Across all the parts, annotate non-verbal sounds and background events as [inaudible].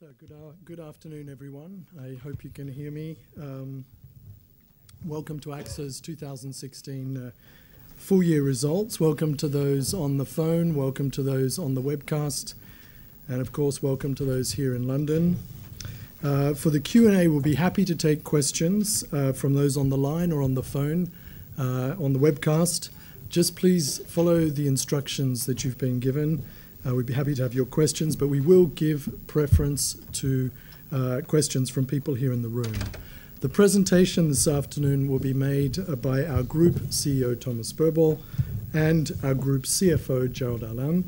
So good, uh, good afternoon, everyone. I hope you can hear me. Um, welcome to AXA's 2016 uh, full year results. Welcome to those on the phone. Welcome to those on the webcast, and of course, welcome to those here in London. Uh, for the Q&A, we'll be happy to take questions uh, from those on the line or on the phone uh, on the webcast. Just please follow the instructions that you've been given. Uh, we'd be happy to have your questions, but we will give preference to uh, questions from people here in the room. The presentation this afternoon will be made uh, by our Group CEO, Thomas Buberl, and our Group CFO, Gerald Harlin.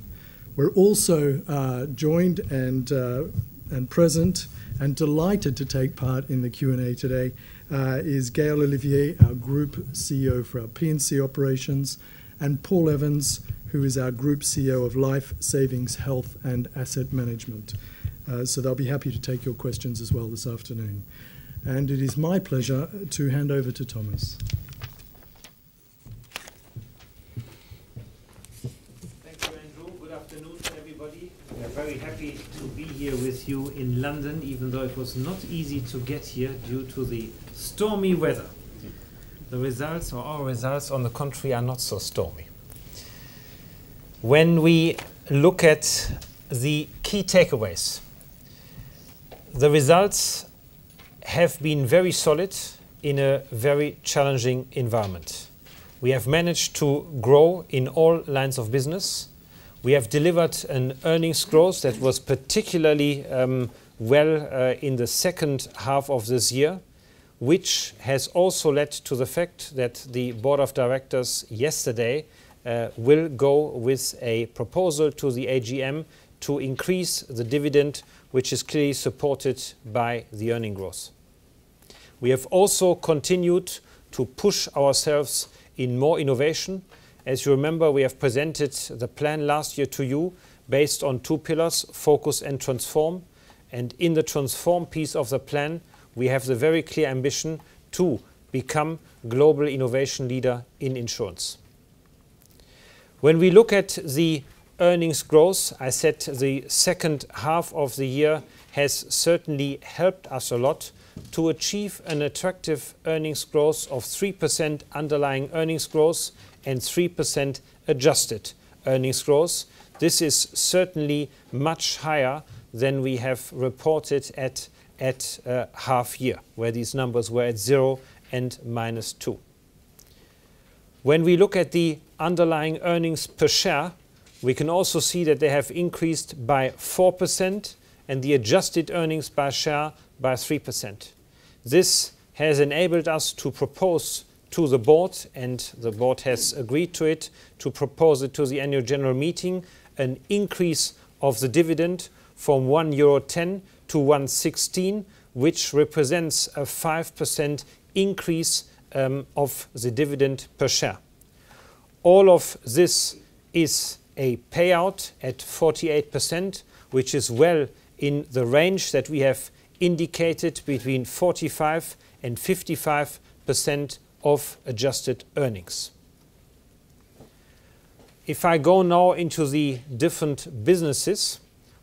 We're also joined and, and present and delighted to take part in the Q&A today is Gaëlle Olivier, our Group CEO for our P&C operations, and Paul Evans, who is our Group CEO of Life, Savings, Health and Asset Management. Uh, so they'll be happy to take your questions as well this afternoon. And it is my pleasure to hand over to Thomas. Thank you, Andrew. Good afternoon everybody. We are very happy to be here with you in London, even though it was not easy to get here due to the stormy weather. The results, or our results, on the contrary, are not so stormy. When we look at the key takeaways, the results have been very solid in a very challenging environment. We have managed to grow in all lines of business. We have delivered an earnings growth that was particularly um, well uh, in the second half of this year, which has also led to the fact that the board of directors yesterday Uh, will go with a proposal to the AGM to increase the dividend, which is clearly supported by the earning growth. We have also continued to push ourselves in more innovation. As you remember, we have presented the plan last year to you based on two pillars, focus and transform. And in the transform piece of the plan, we have the very clear ambition to become global innovation leader in insurance. When we look at the earnings growth, I said the second half of the year has certainly helped us a lot to achieve an attractive earnings growth of 3% underlying earnings growth and 3% adjusted earnings growth. This is certainly much higher than we have reported at, at uh, half year, where these numbers were at 0 and minus 2. When we look at the underlying earnings per share, we can also see that they have increased by 4% and the adjusted earnings per share by 3%. This has enabled us to propose to the board, and the board has agreed to it, to propose it to the annual general meeting, an increase of the dividend from 1 euro 10 to 1.16, which represents a 5% increase um, of the dividend per share. All of this is a payout at 48%, which is well in the range that we have indicated between 45 and 55 percent of adjusted earnings. If I go now into the different businesses,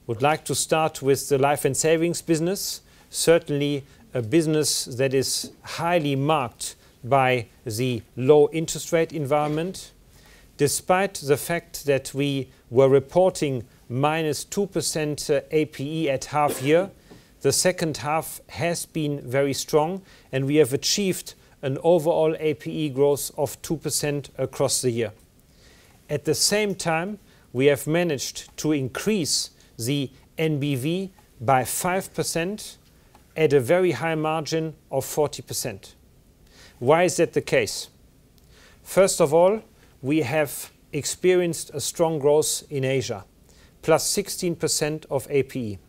would like to start with the life and savings business. Certainly a business that is highly marked by the low interest rate environment. Despite the fact that we were reporting minus 2% uh, APE at half year, the second half has been very strong, and we have achieved an overall APE growth of 2% across the year. At the same time, we have managed to increase the NBV by 5% at a very high margin of 40%. Why is that the case? First of all, we have experienced a strong growth in Asia, plus 16% of APE.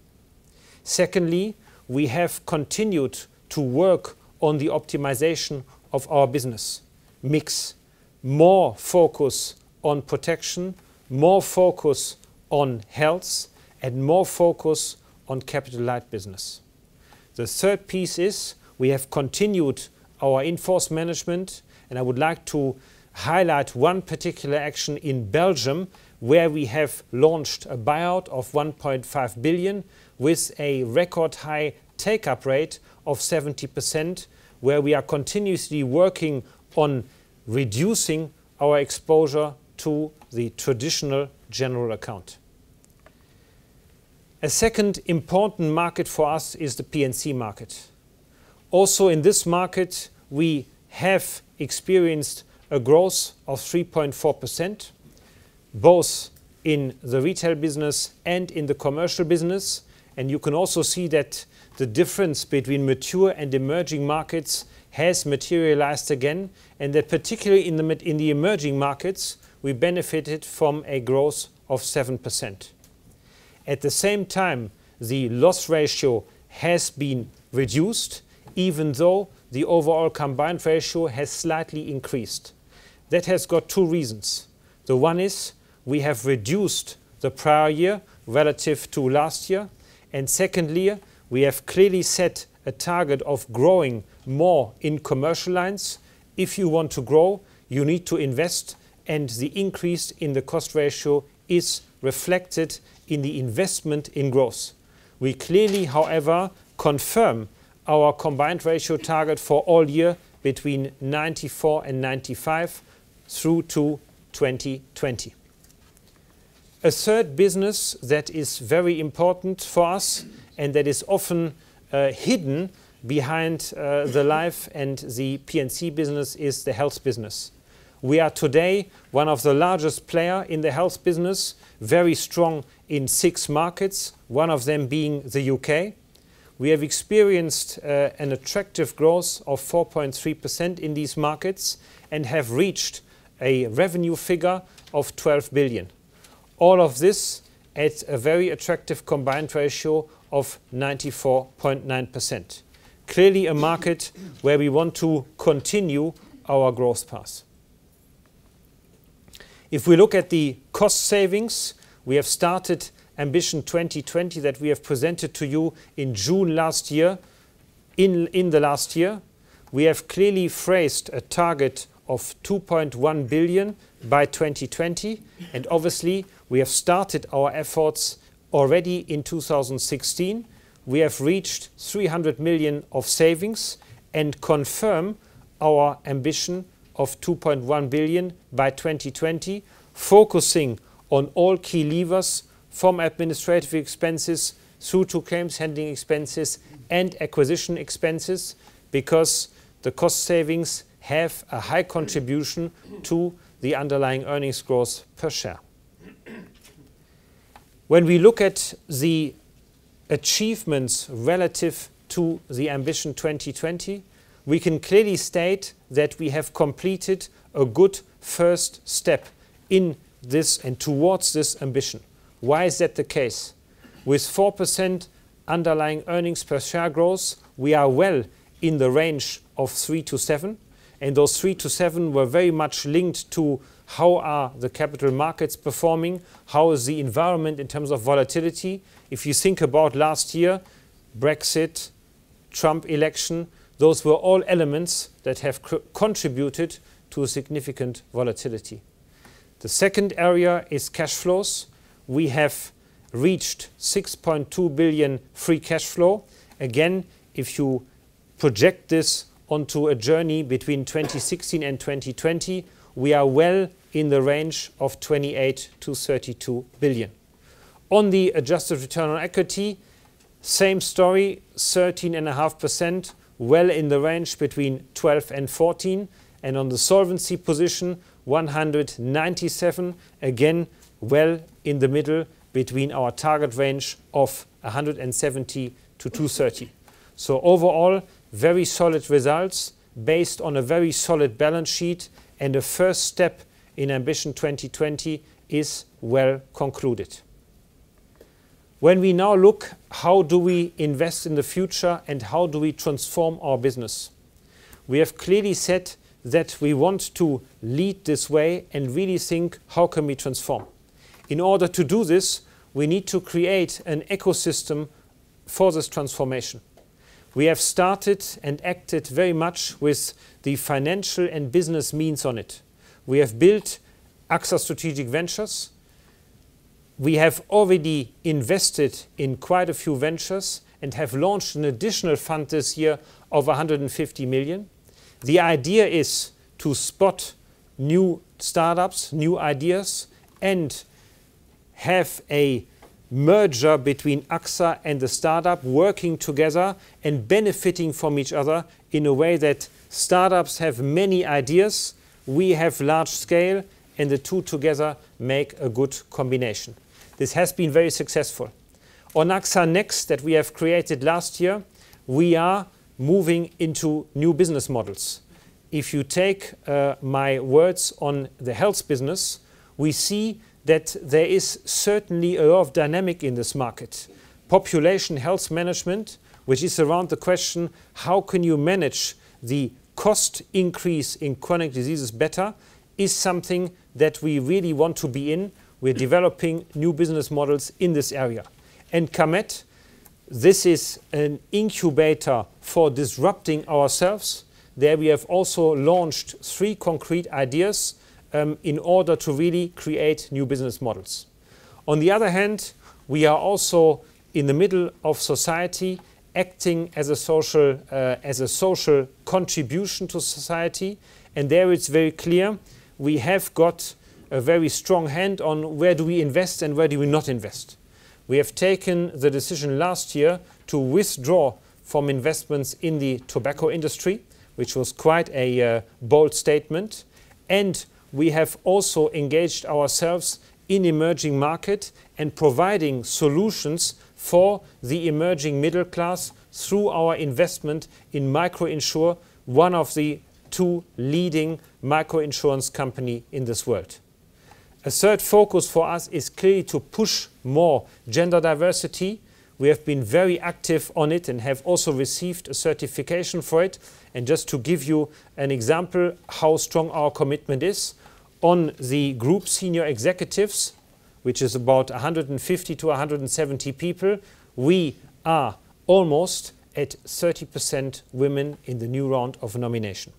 Secondly, we have continued to work on the optimization of our business mix, more focus on protection, more focus on health, and more focus on capital light business. The third piece is we have continued our in-force management, and I would like to highlight one particular action in Belgium where we have launched a buyout of 1.5 billion with a record high take-up rate of 70%, where we are continuously working on reducing our exposure to the traditional general account. A second important market for us is the P&C market. Also in this market, we have experienced a growth of 3.4%, both in the retail business and in the commercial business. And you can also see that the difference between mature and emerging markets has materialized again, and that particularly in the emerging markets, we benefited from a growth of 7%. At the same time, the loss ratio has been reduced, even though the overall combined ratio has slightly increased. That has got two reasons. The one is we have reduced the prior year relative to last year. And secondly, we have clearly set a target of growing more in commercial lines. If you want to grow, you need to invest, and the increase in the cost ratio is reflected in the investment in growth. We clearly, however, confirm our combined ratio target for all year between 94 and 95% through to 2020. A third business that is very important for us and that is often uh, hidden behind uh, the life and the P&C business is the health business. We are today one of the largest player in the health business, very strong in six markets, one of them being the U.K. We have experienced uh, an attractive growth of 4.3% in these markets and have reached a revenue figure of 12 billion. All of this at a very attractive combined ratio of 94.9%. Clearly a market where we want to continue our growth path. If we look at the cost savings, we have started Ambition 2020 that we have presented to you in June last year. In the last year, we have clearly phrased a target of 2.1 billion by 2020, and obviously, we have started our efforts already in 2016. We have reached 300 million of savings and confirm our ambition of 2.1 billion by 2020, focusing on all key levers from administrative expenses through to claims handling expenses and acquisition expenses, because the cost savings have a high contribution to the underlying earnings growth per share. When we look at the achievements relative to the Ambition 2020, we can clearly state that we have completed a good first step in this and towards this ambition. Why is that the case? With 4% underlying earnings per share growth, we are well in the range of 3%-7%, and those 3%-7% were very much linked to how are the capital markets performing, how is the environment in terms of volatility. If you think about last year, Brexit, Trump election, those were all elements that have contributed to a significant volatility. The second area is cash flows. We have reached 6.2 billion free cash flow. Again, if you project this onto a journey between 2016 and 2020, we are well in the range of 28 billion-32 billion. On the adjusted return on equity, same story, 13.5%, well in the range between 12 and 14%. On the solvency position, 197, again, well in the middle between our target range of 170%-230%. Overall, very solid results based on a very solid balance sheet, and the first step in Ambition 2020 is well concluded. When we now look how do we invest in the future and how do we transform our business, we have clearly said that we want to lead this way and really think how can we transform. In order to do this, we need to create an ecosystem for this transformation. We have started and acted very much with the financial and business means on it. We have built AXA Strategic Ventures. we have already invested in quite a few ventures and have launched an additional fund this year of 150 million. The idea is to spot new startups, new ideas, and have a merger between AXA and the startup working together and benefiting from each other in a way that startups have many ideas, we have large scale, and the two together make a good combination. This has been very successful. On AXA Next that we have created last year, we are moving into new business models. If you take uh, my words on the health business, we see that there is certainly a lot of dynamic in this market. Population health management, which is around the question how can you manage the cost increase in chronic diseases better, is something that we really want to be in. We're developing new business models in this area. And Kamet, this is an incubator for disrupting ourselves. There we have also launched three concrete ideas um, in order to really create new business models. On the other hand, we are also in the middle of society acting as a social, uh, as a social contribution to society. And there it's very clear we have got a very strong hand on where do we invest and where do we not invest. We have taken the decision last year to withdraw from investments in the tobacco industry, which was quite a uh, bold statement. And we have also engaged ourselves in emerging market and providing solutions for the emerging middle class through our investment in MicroEnsure, one of the two leading microinsurance company in this world. A third focus for us is clearly to push more gender diversity. We have been very active on it and have also received a certification for it. And just to give you an example how strong our commitment is, on the group senior executives, which is about 150 to 170 people, we are almost at 30% women in the new round of nomination.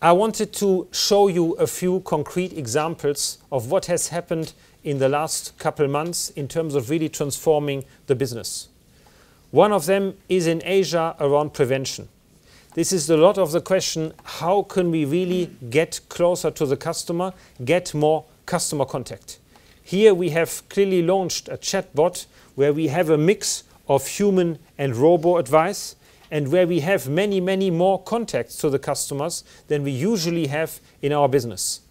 I wanted to show you a few concrete examples of what has happened in the last couple months in terms of really transforming the business. One of them is in Asia around prevention. This is a lot of the question how can we really get closer to the customer, get more customer contact? Here we have clearly launched a chatbot where we have a mix of human and robo advice and where we have many, many more contacts to the customers than we usually have in our business.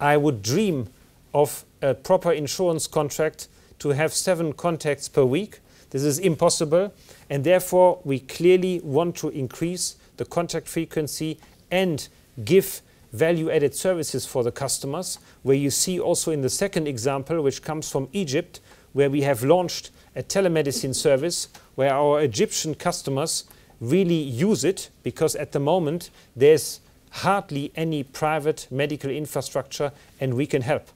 I would dream of a proper insurance contract to have seven contacts per week. This is impossible, and therefore we clearly want to increase the contact frequency and give value added services for the customers, where you see also in the second example, which comes from Egypt, where we have launched a telemedicine service where our Egyptian customers really use it because at the moment there's hardly any private medical infrastructure and we can help.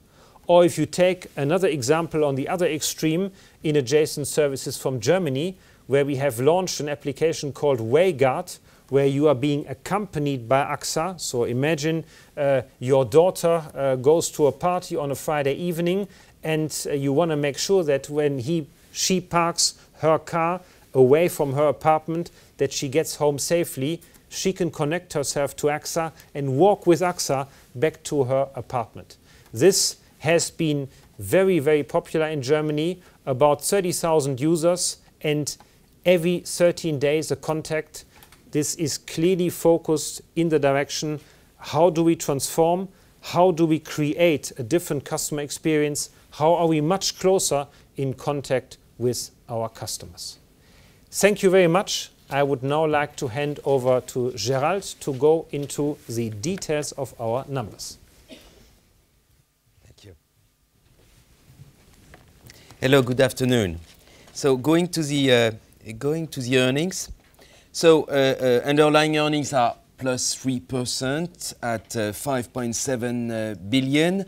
Or if you take another example on the other extreme in adjacent services from Germany, where we have launched an application called WayGuard, where you are being accompanied by AXA. So imagine uh, your daughter uh, goes to a party on a Friday evening and uh, you want to make sure that when he, she parks her car away from her apartment, that she gets home safely, she can connect herself to AXA and walk with AXA back to her apartment. This has been very, very popular in Germany, about 30,000 users, and every 13 days a contact. This is clearly focused in the direction how do we transform, how do we create a different customer experience, how are we much closer in contact with our customers. Thank you very much. I would now like to hand over to Gerald to go into the details of our numbers. Thank you. Hello, good afternoon. So going to the uh, going to the earnings. So uh, uh, underlying earnings are plus 3% at uh, 5.7 uh, billion.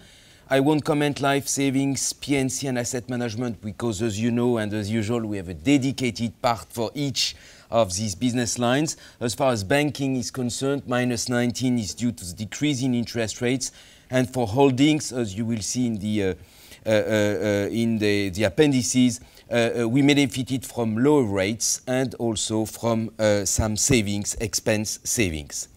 I won't comment life savings, P&C and asset management because as you know and as usual we have a dedicated part for each of these business lines. As far as banking is concerned, minus 19 is due to the decrease in interest rates. And for holdings, as you will see in the in the appendices, we benefited from lower rates and also from some savings, expense savings.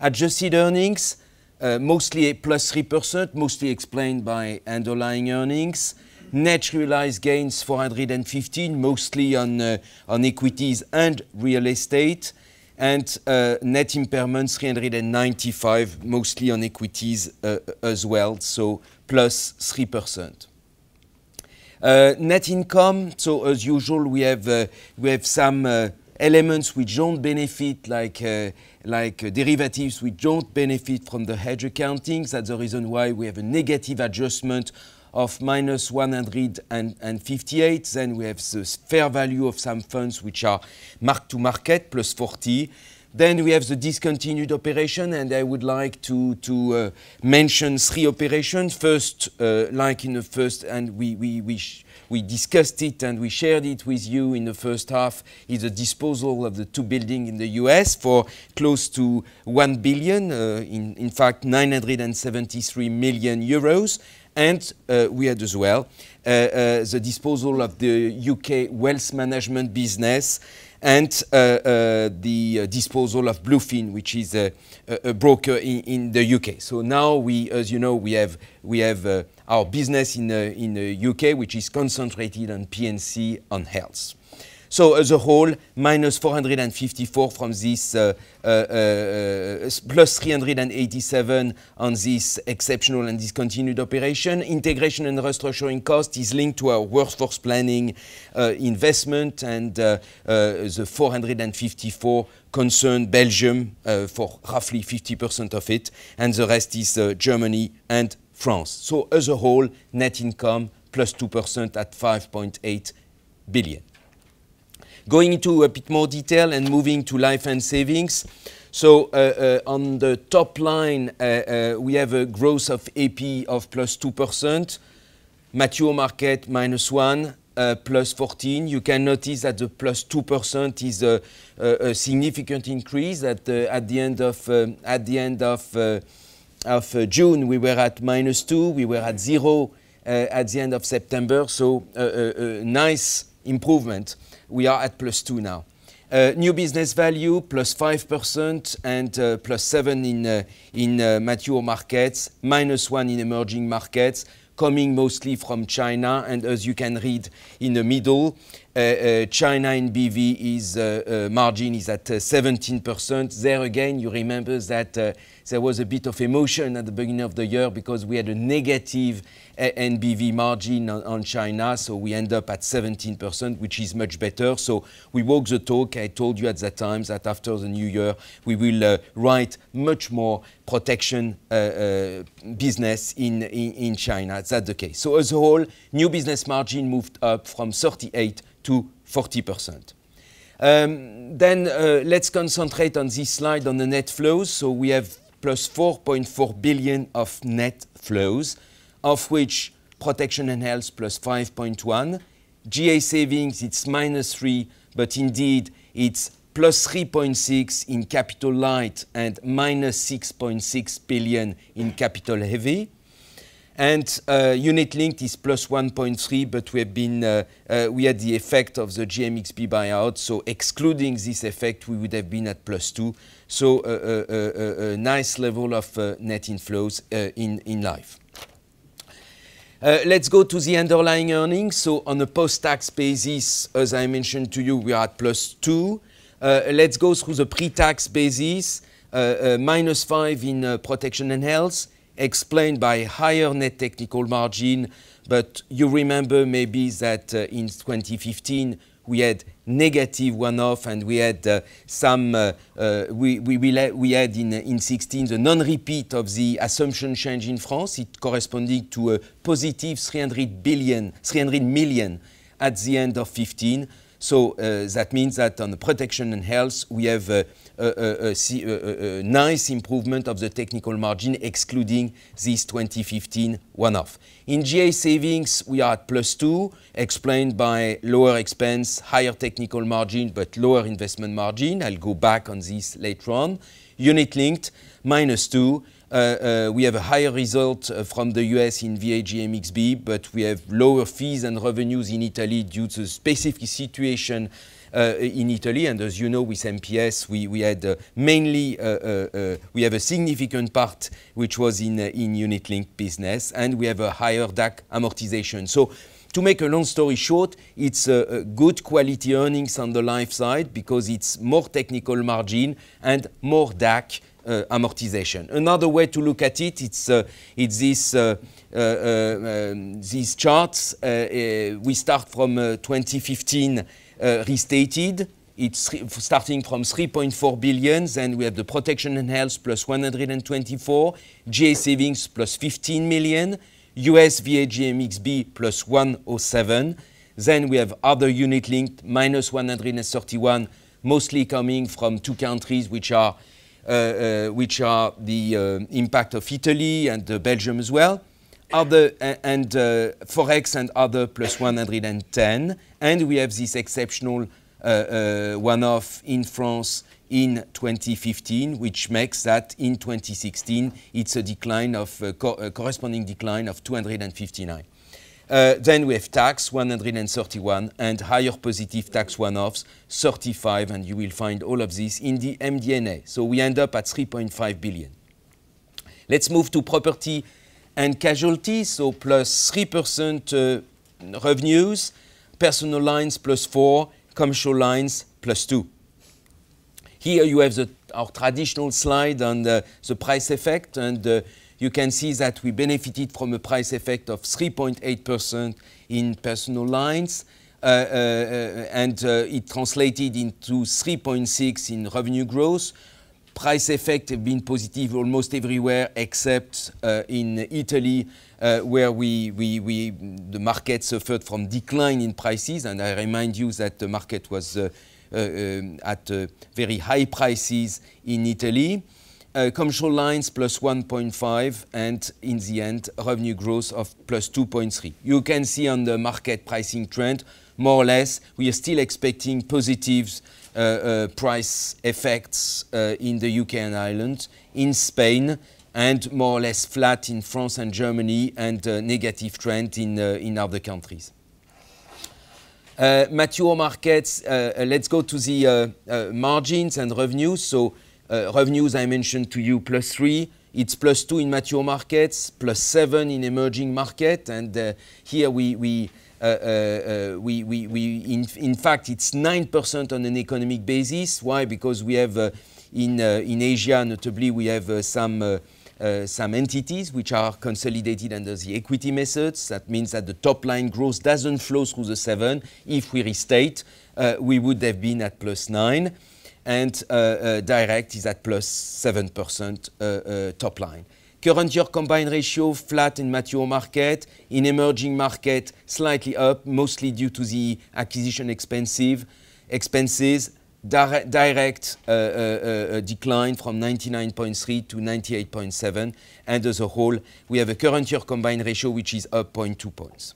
Adjusted earnings, uh, mostly plus 3%, mostly explained by underlying earnings. Net realized gains 415, mostly on, uh, on equities and real estate. And uh, net impairments 395, mostly on equities uh, as well, so plus 3%. Uh, net income, so as usual, we have, uh, we have some elements which don't benefit, like, uh, like uh, derivatives which don't benefit from the hedge accounting. That's the reason why we have a negative adjustment of minus 158. Then we have the fair value of some funds which are mark to market, plus 40. Then we have the discontinued operation, and I would like to, to uh, mention three operations. First, uh, like in the first, and we, we, we discussed it and we shared it with you in the first half is the disposal of the two buildings in the US for close to 1 billion, uh, in, in fact 973 million euros. And we had as well the disposal of the UK wealth management business and uh, uh, the disposal of Bluefin, which is a, a broker in, in, the UK. So now we, as you know, we have, we have our business in, in the UK, which is concentrated on P&C on health. So as a whole, minus 454 from this, uh, uh, uh, plus 387 on this exceptional and discontinued operation. Integration and restructuring cost is linked to our workforce planning uh, investment and uh, uh, the 454 concern Belgium for roughly 50% of it, and the rest is Germany and France. So as a whole, net income plus 2% at 5.8 billion. Going into a bit more detail and moving to life and savings. So uh, uh, on the top line, uh, we have a growth of AP of plus 2%, mature market minus 1, uh, plus 14. You can notice that the plus 2% is a, a, a, significant increase. At, at the end of, um, at the end of uh, of June, we were at minus two. We were at zero uh, at the end of September. So a nice improvement. We are at plus two now. Uh, new business value plus 5% and uh, plus 7 in, uh, in uh, mature markets, minus 1 in emerging markets, coming mostly from China. And as you can read in the middle, uh, uh, China NBV is margin is at 17%. There again, you remember that there was a bit of emotion at the beginning of the year because we had a negative NBV margin on, China, so we end up at 17%, which is much better. So we walk the talk. I told you at that time that after the new year, we will uh, write much more protection uh, uh, business in, in, in China. That's the case. So as a whole, new business margin moved up from 38 to 40%. Um, then let's concentrate on this slide on the net flows. So we have plus 4.4 billion of net flows, of which protection and health plus 5.1. GA savings, it's minus 3, but indeed it's plus 3.6 in capital light and minus 6.6 billion in capital heavy. And uh, unit linked is plus 1.3, but we have been uh, uh, we had the effect of the GMXB buyout. So excluding this effect, we would have been at plus 2. So a, a, a, a nice level of uh, net inflows uh, in, in life. Uh, let's go to the underlying earnings. So on a post-tax basis, as I mentioned to you, we are at plus 2. Uh, let's go through the pre-tax basis. Uh, minus 5 in protection and health, explained by higher net technical margin. But you remember maybe that in 2015, we had negative one-off, and we had uh, some, uh, uh, we, we, we had in, in 16 the non-repeat of the assumption change in France, it corresponding to a positive 300 billion, 300 million at the end of 15. So uh, that means that on the protection and health, we have uh, nice improvement of the technical margin, excluding this 2015 one-off. In GA savings, we are at plus two, explained by lower expense, higher technical margin, but lower investment margin. I'll go back on this later on. Unit linked, minus two, uh, we have a higher result from the US in VAG VA GMXB, but we have lower fees and revenues in Italy due to the specific situation uh, in Italy. And as you know, with MPS, we, we had uh, mainly, uh, we have a significant part which was in, in unit link business, and we have a higher DAC amortization. So to make a long story short, it's a, a, good quality earnings on the life side because it's more technical margin and more DAC uh, amortization. Another way to look at it, it's, uh, it's this, uh, um, these charts. we start from 2015 restated. It's starting from 3.4 billion, then we have the protection and health plus 124, GA savings plus 15 million, US VA GMXB plus 107. Then we have other unit linked minus 131, mostly coming from two countries which are uh, uh, which are the uh, impact of Italy and Belgium as well. Other and Forex and other plus 110. And we have this exceptional one-off in France in 2015, which makes that in 2016 it's a decline of uh, co uh, corresponding decline of 259. Uh, then we have tax 131 and higher positive tax one-offs 35 and you will find all of this in the MD&A. So we end up at 3.5 billion. Let's move to property and casualty. So plus 3% uh, revenues, personal lines plus 4, commercial lines plus 2. Here you have the, our traditional slide on the, the price effect and uh, you can see that we benefited from a price effect of 3.8% in personal lines. Uh, uh, uh and uh, it translated into 3.6 in revenue growth. Price effect have been positive almost everywhere except uh, in Italy, where we, we, we, the market suffered from decline in prices. And I remind you that the market was um, at very high prices in Italy uh, commercial lines plus 1.5 and in the end revenue growth of plus 2.3. You can see on the market pricing trend more or less we are still expecting positive uh, uh, price effects uh, in the UK and Ireland, in Spain and more or less flat in France and Germany and uh, negative trend in, uh, in other countries. mature markets, let's go to the margins and revenues. So uh, revenues I mentioned to you plus three. It's plus two in mature markets, plus seven in emerging market, and uh, here we we. Uh, uh, uh we, we, we in, in, fact, it's 9% on an economic basis. Why? Because we have uh, in, in Asia, notably, we have some, some entities which are consolidated under the equity methods. That means that the top line growth doesn't flow through the 7. If we restate, we would have been at plus 9 and uh, uh, direct is at plus 7% uh, top line. Current year combined ratio flat in mature market. In emerging market, slightly up, mostly due to the acquisition expensive expenses. Dire direct uh, uh, uh, decline from 99.3 to 98.7. And as a whole, we have a current year combined ratio which is up 0.2 points.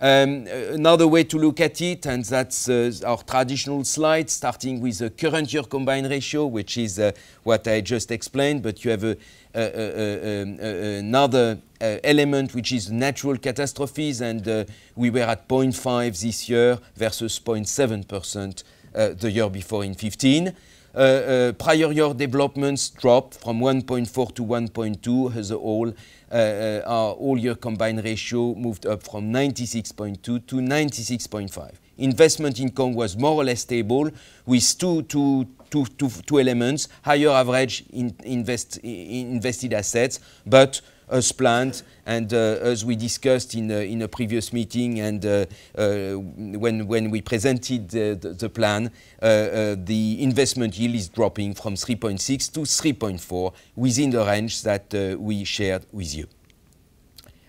Um, another way to look at it, and that's uh, our traditional slide, starting with the current year combined ratio, which is uh, what I just explained, but you have a, a, um, a, another uh, element which is natural catastrophes, and we were at 0.5 this year versus 0.7% uh, the year before in 15. Uh, prior year developments dropped from 1.4 to 1.2 as a whole, uh, uh, our all-year combined ratio moved up from 96.2 to 96.5. Investment income was more or less stable with two, two, two, two, two elements, higher average in invest, in invested assets, but as planned and uh, as we discussed in, uh, in a previous meeting and uh, uh when, when we presented the, the, plan, uh, uh, the investment yield is dropping from 3.6 to 3.4 within the range that we shared with you.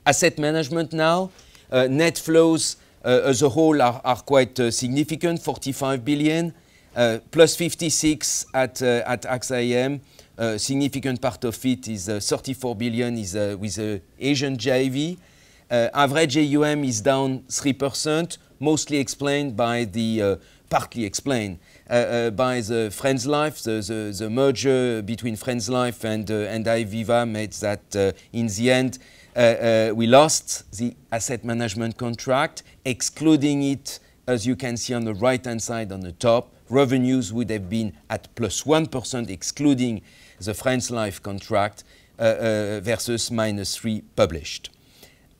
Asset management now, net flows as a whole are, are quite significant, 45 billion, plus 56 at, at AXA IM, a significant part of it is uh, 34 billion is uh, with the Asian JV. Uh, average AUM is down 3%, mostly explained by the partly explained uh, uh, by the Friends Life. The, the, the, merger between Friends Life and, uh, and Aviva made that in the end we lost the asset management contract, excluding it, as you can see on the right hand side on the top. Revenues would have been at plus 1, excluding the Friends Life contract, versus minus 3 published.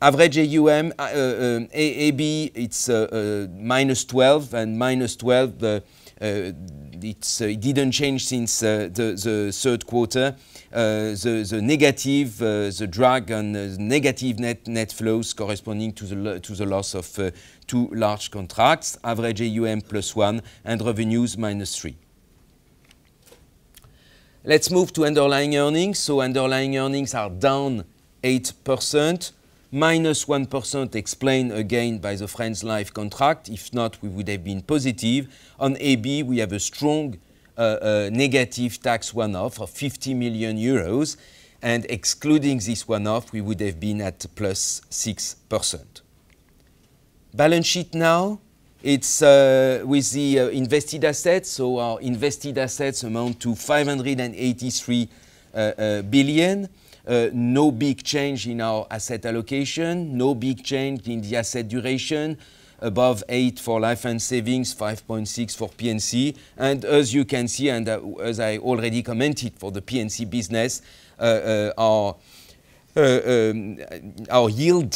Average AUM, uh, uh, AB, it's uh, minus 12 and minus 12. Uh, it's, it didn't change since the, the, third quarter. the, the negative, the drag on negative net, net flows corresponding to the, to the loss of two large contracts, average AUM plus 1 and revenues minus 3. Let's move to underlying earnings. So underlying earnings are down 8% minus 1 explained again by the Friends Life contract. If not, we would have been positive. On AB, we have a strong uh, uh, negative tax one-off of 50 million euros. And excluding this one-off, we would have been at plus 6%. Balance sheet now. It's uh, with the uh, invested assets. So our invested assets amount to 583 uh, uh, billion. Uh, no big change in our asset allocation, no big change in the asset duration, above 8 for life and savings, 5.6 for P&C. As you can see, and uh, as I already commented for the P&C business, our um, our yield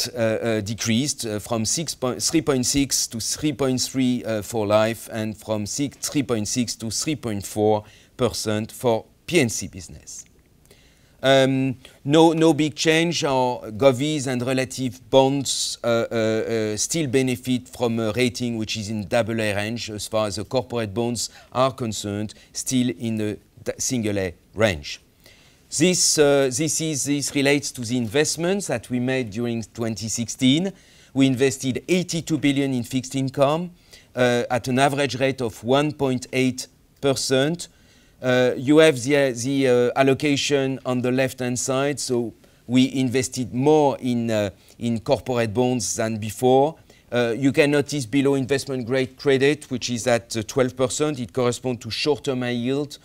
decreased from 3.6 to 3.3 for life and from 3.6 to 3.4% for P&C business. Um, no, no big change. Our govies and relative bonds uh, uh, uh, still benefit from a rating which is in double A range as far as the corporate bonds are concerned, still in the single A range. This, uh, this, is, this relates to the investments that we made during 2016. We invested 82 billion in fixed income uh, at an average rate of 1.8 percent uh, you have the, the uh, allocation on the left-hand side, so we invested more in, uh, in corporate bonds than before. Uh, you can notice below investment grade credit, which is at 12%. It corresponds to short-term yield.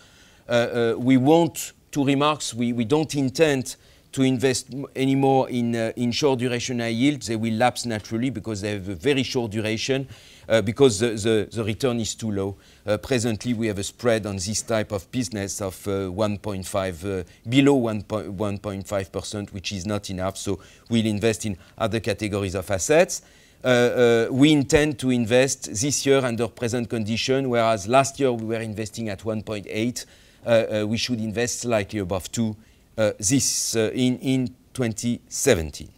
We want, two remarks, we, don't intend to invest anymore in, in short duration high yield. They will lapse naturally because they have a very short duration. Uh, because the, return is too low. Uh, presently, we have a spread on this type of business of uh, 1.5, below 1.5%, which is not enough. So we'll invest in other categories of assets. Uh, uh, we intend to invest this year under present condition, whereas last year we were investing at 1.8. Uh, we should invest slightly above 2 this in, in 2017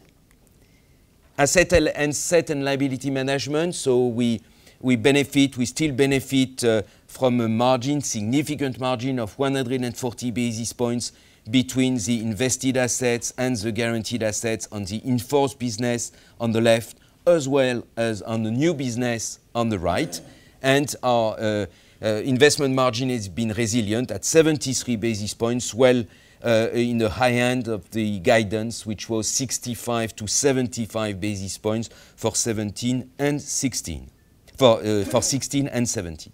asset and asset and liability management. So we we benefit, we still benefit uh, from a margin, significant margin of 140 basis points between the invested assets and the guaranteed assets on the in-force business on the left, as well as on the new business on the right. And our uh, uh, investment margin has been resilient at 73 basis points, well uh, in the high end of the guidance, which was 65 to 75 basis points for 17 and 16, for, uh, for 16 and 17.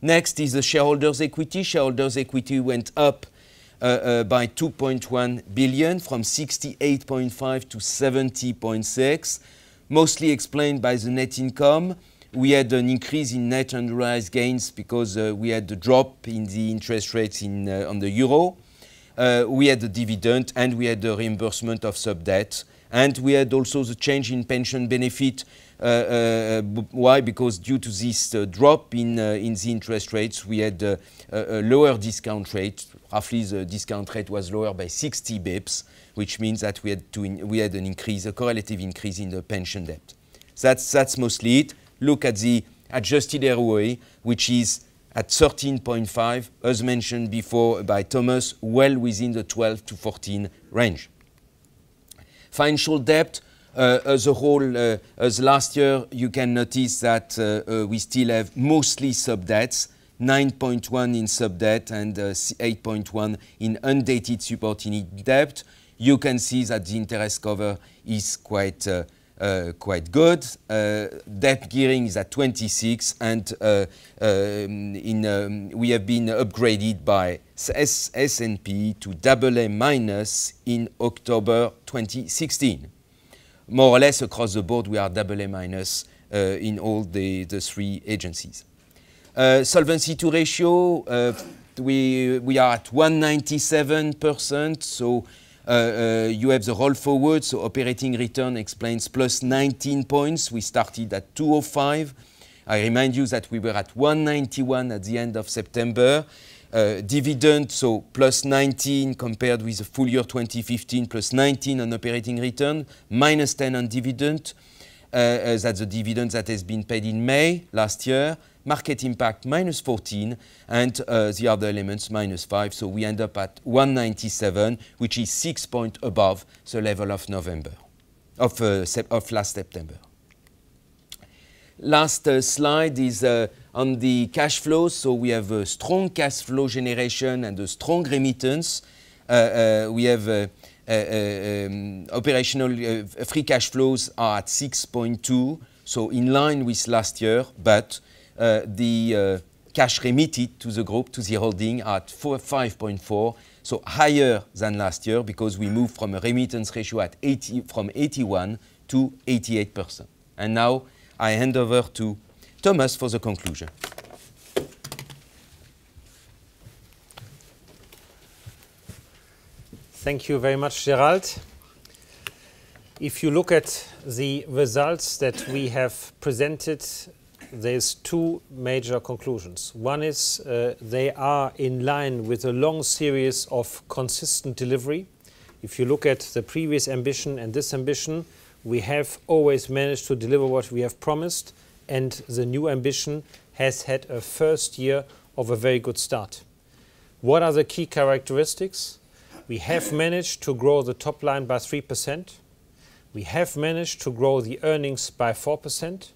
Next is the shareholders' equity. Shareholders' equity went up uh, uh, by 2.1 billion from 68.5 to 70.6, mostly explained by the net income. We had an increase in net unrealized gains because uh, we had a drop in the interest rates in, uh, on the euro. Uh, we had the dividend and we had the reimbursement of sub-debt. And we had also the change in pension benefit. Uh, uh, why? Because due to this uh, drop in, uh, in the interest rates, we had uh, a, a lower discount rate. Roughly, the discount rate was lower by 60 bips, which means that we had, to we had an increase, a correlative increase in the pension debt. That's, that's mostly it. Look at the adjusted ROA, which is at 13.5, as mentioned before by Thomas, well within the 12 to 14 range. Financial debt, uh, as a whole, uh, as last year, you can notice that uh, we still have mostly sub-debts, 9.1 in sub-debt and uh, 8.1 in undated subordinate debt. You can see that the interest cover is quite uh, quite good. Uh, debt gearing is at 26, and uh, um, in, um, we have been upgraded by S&P to AA minus in October 2016. More or less across the board, we are AA minus uh, in all the, the three agencies. Uh, Solvency II ratio, we, we are at 197%, so uh, uh, you have the roll forward, so operating return explains plus 19 points. We started at 205. I remind you that we were at 191 at the end of September. Uh, dividend, so plus 19 compared with the full year 2015, plus 19 on operating return, minus 10 on dividend. Uh, uh, that's the dividend that has been paid in May last year market impact minus 14, and uh, the other elements minus 5. So we end up at 197, which is 6 points above the level of November, of, uh, of last September. Last uh, slide is uh, on the cash flows. So we have a strong cash flow generation and a strong remittance. Uh, uh, we have um, operational free cash flows are at 6.2, so in line with last year, but the uh, cash remitted to the group, to the holding at 5.4, so higher than last year because we moved from a remittance ratio at 80, from 81 to 88%. And now I hand over to Thomas for the conclusion. Thank you very much, Gerald. If you look at the results that we have presented there's two major conclusions. One is uh, they are in line with a long series of consistent delivery. If you look at the previous ambition and this ambition, we have always managed to deliver what we have promised, and the new ambition has had a first year of a very good start. What are the key characteristics? We have managed to grow the top line by 3%. We have managed to grow the earnings by 4%.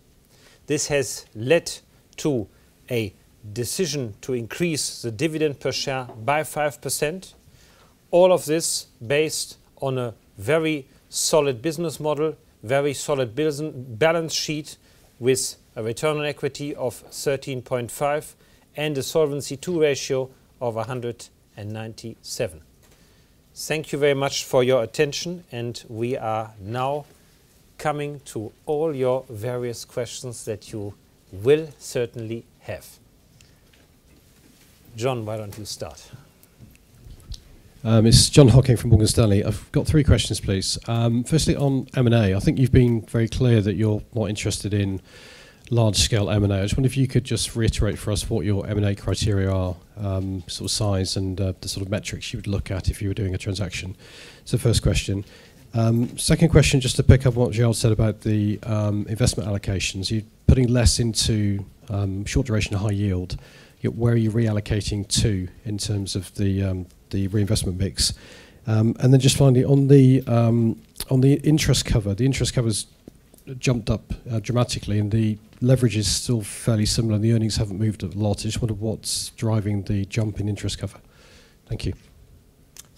This has led to a decision to increase the dividend per share by 5%. All of this based on a very solid business model, very solid balance sheet with a return on equity of 13.5 and a Solvency II ratio of 197. Thank you very much for your attention, and we are now coming to all your various questions that you will certainly have. Jon, why don't you start? Um, it's Jon Hocking from Morgan Stanley. I've got three questions, please. Um, firstly, on M&A, I think you've been very clear that you're not interested in large-scale M&A. I just wonder if you could just reiterate for us what your M&A criteria are, um, sort of size and uh, the sort of metrics you would look at if you were doing a transaction. So, first question. Um, second question, just to pick up what Gerald said about the um, investment allocations. You're putting less into um, short duration high yield. Where are you reallocating to in terms of the um, the reinvestment mix? Um, and then just finally on the um, on the interest cover, the interest cover's jumped up uh, dramatically, and the leverage is still fairly similar. And The earnings haven't moved a lot. I just wonder what's driving the jump in interest cover. Thank you.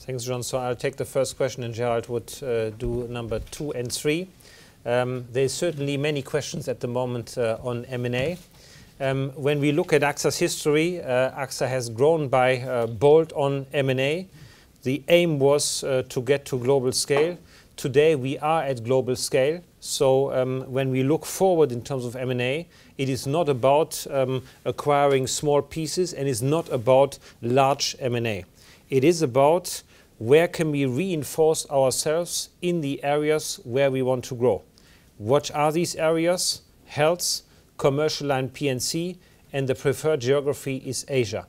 Thanks, Jon. So I'll take the first question, and Gerald would uh, do number two and three. Um, there's certainly many questions at the moment uh, on M&A. Um, when we look at AXA's history, uh, AXA has grown by uh, bolt-on M&A. The aim was uh, to get to global scale. Today we are at global scale. So um, when we look forward in terms of M&A, it is not about um, acquiring small pieces and is not about large M&A. It is about where can we reinforce ourselves in the areas where we want to grow. What are these areas? Health, commercial line P&C, and the preferred geography is Asia.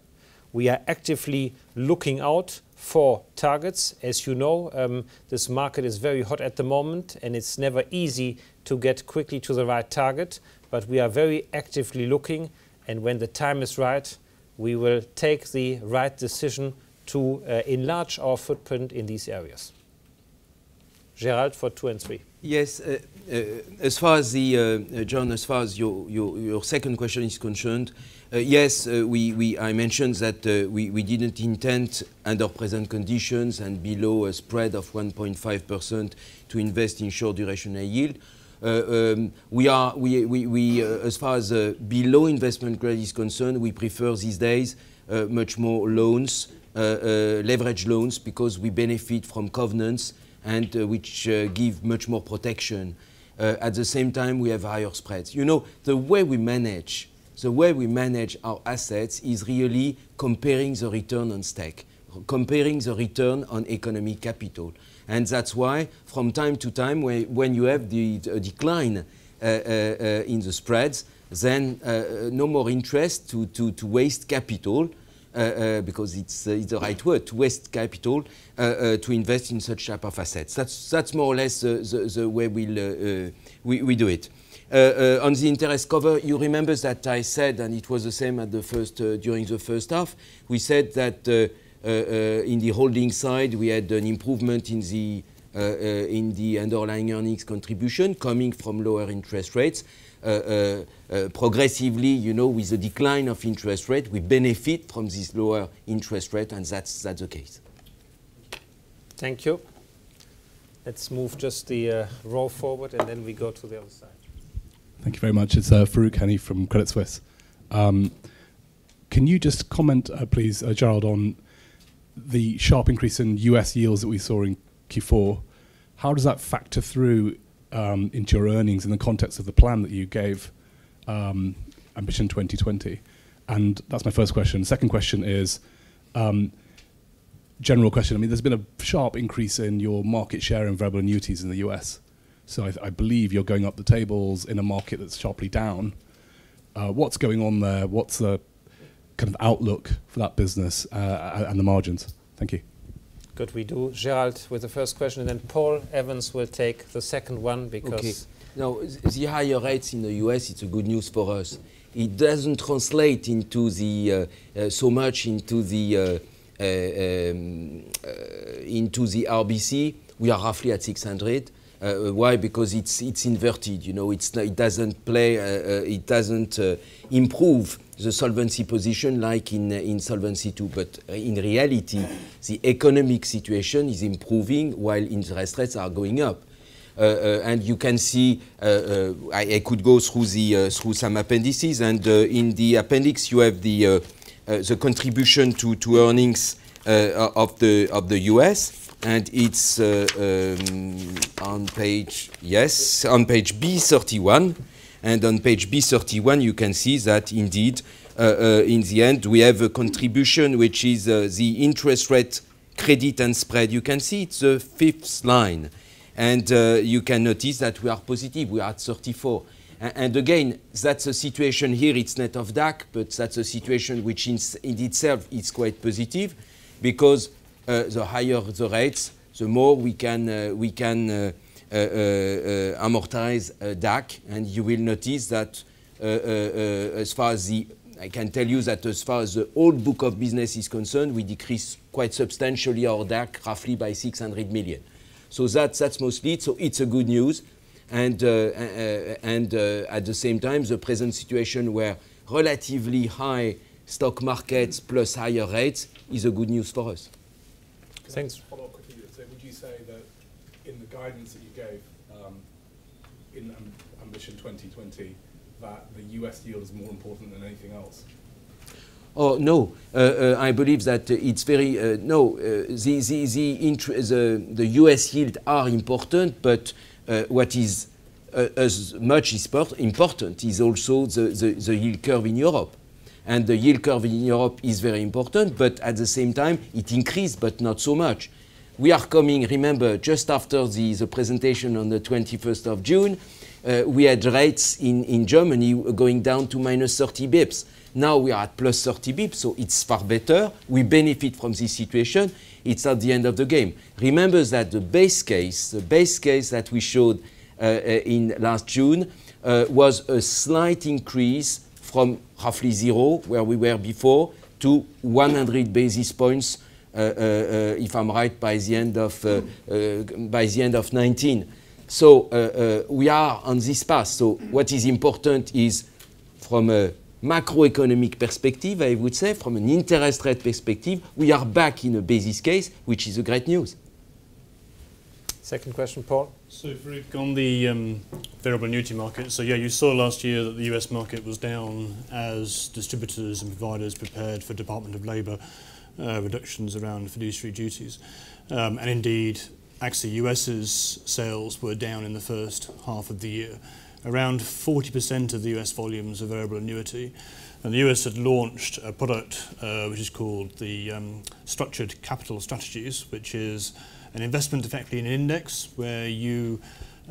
We are actively looking out for targets. As you know, um, this market is very hot at the moment, and it's never easy to get quickly to the right target, but we are very actively looking, and when the time is right, we will take the right decision to uh, enlarge our footprint in these areas. Gerald for two and three. Yes, uh, uh, as far as the, uh, uh, Jon, as far as your, your, your second question is concerned, uh, yes, we, we, I mentioned that we, we didn't intend, under present conditions and below a spread of 1.5% to invest in short duration yield. um, we are, we, we, we as far as below investment grade is concerned, we prefer these days much more loans, leverage loans, because we benefit from covenants and uh, which uh, give much more protection. Uh, at the same time, we have higher spreads. You know, the way we manage, the way we manage our assets is really comparing the return on stake, comparing the return on economic capital. And that's why, from time to time, when, you have the, the decline uh, uh, uh, in the spreads, then uh, no more interest to, to, to waste capital uh, uh, because it's, uh, it's the right word, to waste capital uh, uh, to invest in such type of assets. That's, that's more or less the, the, way we'll, uh, uh, we, we do it. Uh, uh, on the interest cover, you remember that I said, and it was the same at the first, uh, during the first half, we said that uh, uh, uh, in the holding side, we had an improvement in the, uh, uh, in the underlying earnings contribution coming from lower interest rates. Uh, uh, uh, progressively, you know, with the decline of interest rate, we benefit from this lower interest rate, and that's, that's the case. Thank you. Let's move just the uh, row forward and then we go to the other side. Thank you very much. It's uh, Farooq Hanif from Credit Suisse. Um, can you just comment, uh, please, uh, Gerald, on the sharp increase in US yields that we saw in Q4? How does that factor through um, into your earnings in the context of the plan that you gave, um, Ambition 2020? And that's my first question. Second question is um, general question. I mean, there's been a sharp increase in your market share in variable annuities in the US. So I, I believe you're going up the tables in a market that's sharply down. Uh, what's going on there? What's the kind of outlook for that business uh, and the margins? Thank you. Good, we do Gerald with the first question and then Paul Evans will take the second one because Okay. Now, the higher rates in the US, it's a good news for us. It doesn't translate into the uh, uh, so much into the uh, uh, um, uh, into the RBC. We are roughly at 600. Uh, why? Because it's it's inverted. You know, it's it doesn't play. It doesn't improve the solvency position like in uh, in Solvency II. But uh, in reality, the economic situation is improving while interest rates are going up. Uh, uh, and you can see, uh, uh, I, I could go through the through some appendices, and in the appendix you have the the contribution to, to earnings of the of the U.S. and it's um, on page yes on page B31, and on page B31 you can see that indeed uh, uh, in the end we have a contribution which is uh, the interest rate credit and spread. You can see it's the fifth line. And uh, you can notice that we are positive, we are at 34. A- And again, that's a situation here, it's net of DAC, but that's a situation which in, in itself is quite positive because uh, the higher the rates, the more we can, uh, we can amortize uh, DAC. And you will notice that uh, uh, uh, as far as the I can tell you that as far as the old book of business is concerned, we decrease quite substantially our DAC, roughly by 600 million. So that's, that's mostly it. So it's a good news. And, uh, uh, and uh, at the same time, the present situation where relatively high stock markets plus higher rates is a good news for us. Thanks. Follow up quickly. So would you say that in the guidance that you gave um, in Am- Ambition 2020, that the US yield is more important than anything else? Oh no, uh, uh, I believe that uh, it's very uh, no. Uh, the the the, the the U.S. yield are important, but uh, what is as much is important is also the, the the yield curve in Europe, and the yield curve in Europe is very important. But at the same time, it increased, but not so much. We are coming. Remember, just after the the presentation on the 21st of June, uh, we had rates in in Germany going down to minus 30 bips. Now we are at plus 30 bips, so it's far better. We benefit from this situation. It's at the end of the game. Remember that the base case, the base case that we showed uh, uh, in last June, uh, was a slight increase from roughly zero, where we were before, to 100 basis points, uh, uh, uh, if I'm right, by the end of by the end of 19. So uh, uh, we are on this path. So what is important is from a macroeconomic perspective, I would say, from an interest rate perspective, we are back in a basis case, which is a great news. Second question, Paul. So, Farooq, on the um, variable annuity market. So yeah, you saw last year that the US market was down as distributors and providers prepared for Department of Labour uh, reductions around fiduciary duties. Um, and indeed, AXA US's sales were down in the first half of the year. Around 40% of the US volumes are variable annuity. And the US had launched a product uh, which is called the um, Structured Capital Strategies, which is an investment effectively in an index where you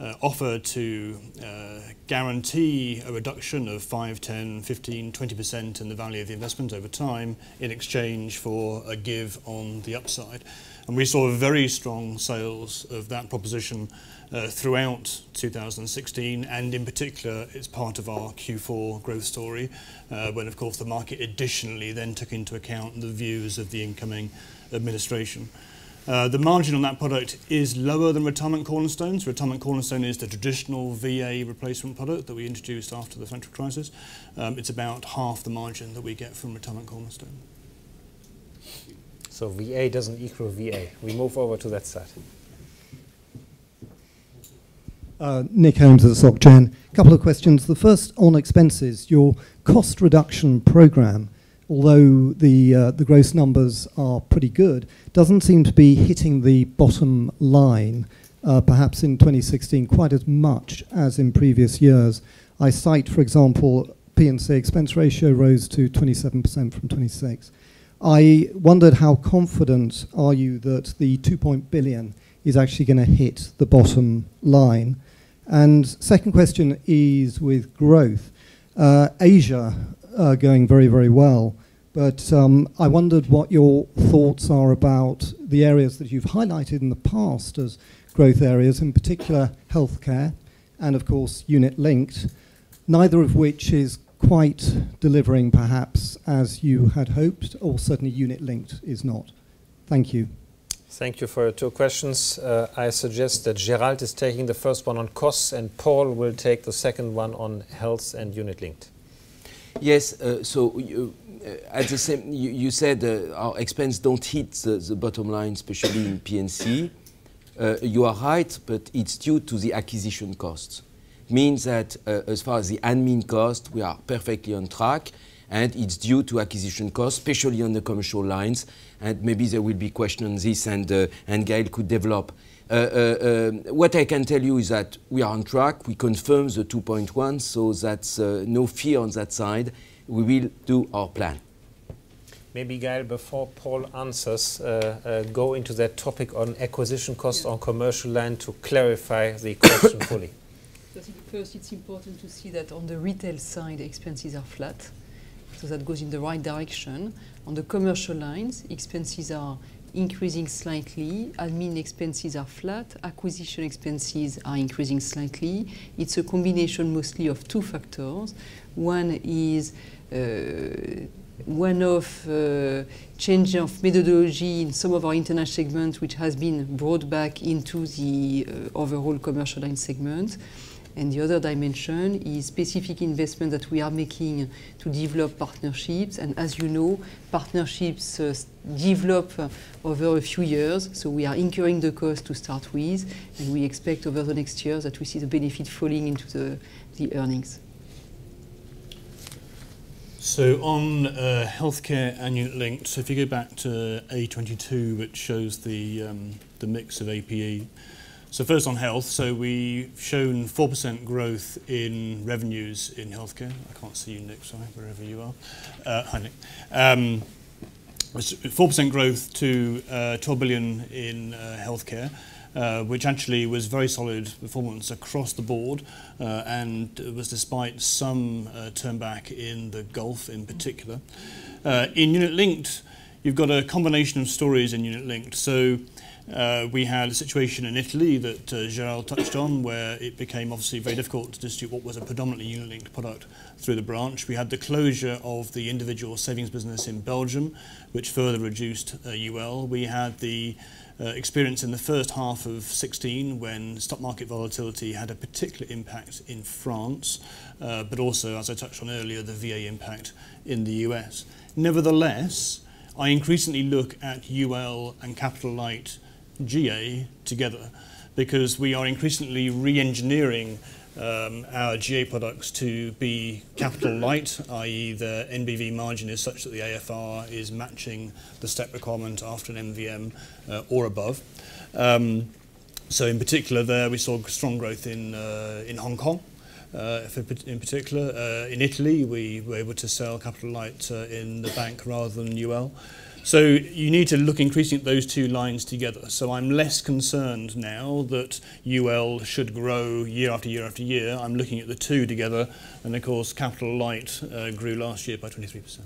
uh, offer to uh, guarantee a reduction of 5, 10, 15, 20% in the value of the investment over time in exchange for a give on the upside. And we saw very strong sales of that proposition uh, throughout 2016, and in particular, it's part of our Q4 growth story, uh, when, of course, the market additionally then took into account the views of the incoming administration. Uh, the margin on that product is lower than retirement cornerstones. Retirement cornerstone is the traditional VA replacement product that we introduced after the financial crisis. Um, it's about half the margin that we get from retirement cornerstone. So VA doesn't equal VA. We move over to that side. Uh, Nick Holmes at SocGen. A couple of questions. The first on expenses. Your cost reduction program although the, uh, the gross numbers are pretty good, doesn't seem to be hitting the bottom line, uh, perhaps in 2016, quite as much as in previous years. I cite, for example, P&C expense ratio rose to 27% from 26. I wondered how confident are you that the 2 billion is actually going to hit the bottom line? And second question is with growth. Uh, Asia uh, going very, very well. But um, I wondered what your thoughts are about the areas that you've highlighted in the past as growth areas, in particular healthcare and, of course, unit linked, neither of which is quite delivering perhaps as you had hoped, or certainly unit linked is not. Thank you. Thank you for your two questions. Uh, I suggest that Gerald is taking the first one on costs and Paul will take the second one on health and unit linked. Yes, uh, so you, uh, at the same, you, you said uh, our expense don't hit the, the bottom line, especially in P&C. Uh, you are right, but it's due to the acquisition costs. Means that uh, as far as the admin cost, we are perfectly on track, and it's due to acquisition costs, especially on the commercial lines. And maybe there will be questions on this, and uh, and Gaëlle could develop. Uh, uh, um, what I can tell you is that we are on track. We confirm the 2.1, so that's uh, no fear on that side. We will do our plan. Maybe, Gaëlle, before Paul answers, uh, uh, go into that topic on acquisition costs yeah. on commercial land to clarify the question [coughs] fully. First, it's important to see that on the retail side, expenses are flat. So that goes in the right direction. On the commercial lines, expenses are increasing slightly, admin expenses are flat, acquisition expenses are increasing slightly. It's a combination mostly of two factors. One is uh, one of uh, change of methodology in some of our international segments, which has been brought back into the uh, overall commercial line segment. And the other dimension is specific investment that we are making to develop partnerships. And as you know, partnerships uh, develop uh, over a few years. So we are incurring the cost to start with. And we expect over the next years that we see the benefit falling into the, the earnings. So on uh, healthcare unit linked, so if you go back to A22, which shows the, um, the mix of APE, so first on health, so we've shown 4% growth in revenues in healthcare. I can't see you, Nick, sorry, wherever you are. Uh, hi, Nick. Um, 4% growth to uh, 12 billion in uh, healthcare. Uh, which actually was very solid performance across the board uh, and was despite some uh, turn back in the Gulf in particular. Uh, in Unit Linked, you've got a combination of stories in Unit Linked. So Uh, we had a situation in Italy that uh, Gerald touched on where it became obviously very difficult to distribute what was a predominantly unit-linked product through the branch. We had the closure of the individual savings business in Belgium, which further reduced uh, UL. We had the uh, experience in the first half of 16 when stock market volatility had a particular impact in France, uh, but also, as I touched on earlier, the VA impact in the US. Nevertheless, I increasingly look at UL and capital light GA together because we are increasingly re-engineering um, our GA products to be capital light, i.e. the NBV margin is such that the AFR is matching the step requirement after an MVM uh, or above. Um, so in particular there we saw strong growth in, uh, in Hong Kong. Uh, in particular, uh, in Italy, we were able to sell capital light uh, in the bank rather than UL. So you need to look increasingly at those two lines together. So I'm less concerned now that UL should grow year after year after year. I'm looking at the two together, and of course, capital light uh, grew last year by 23%.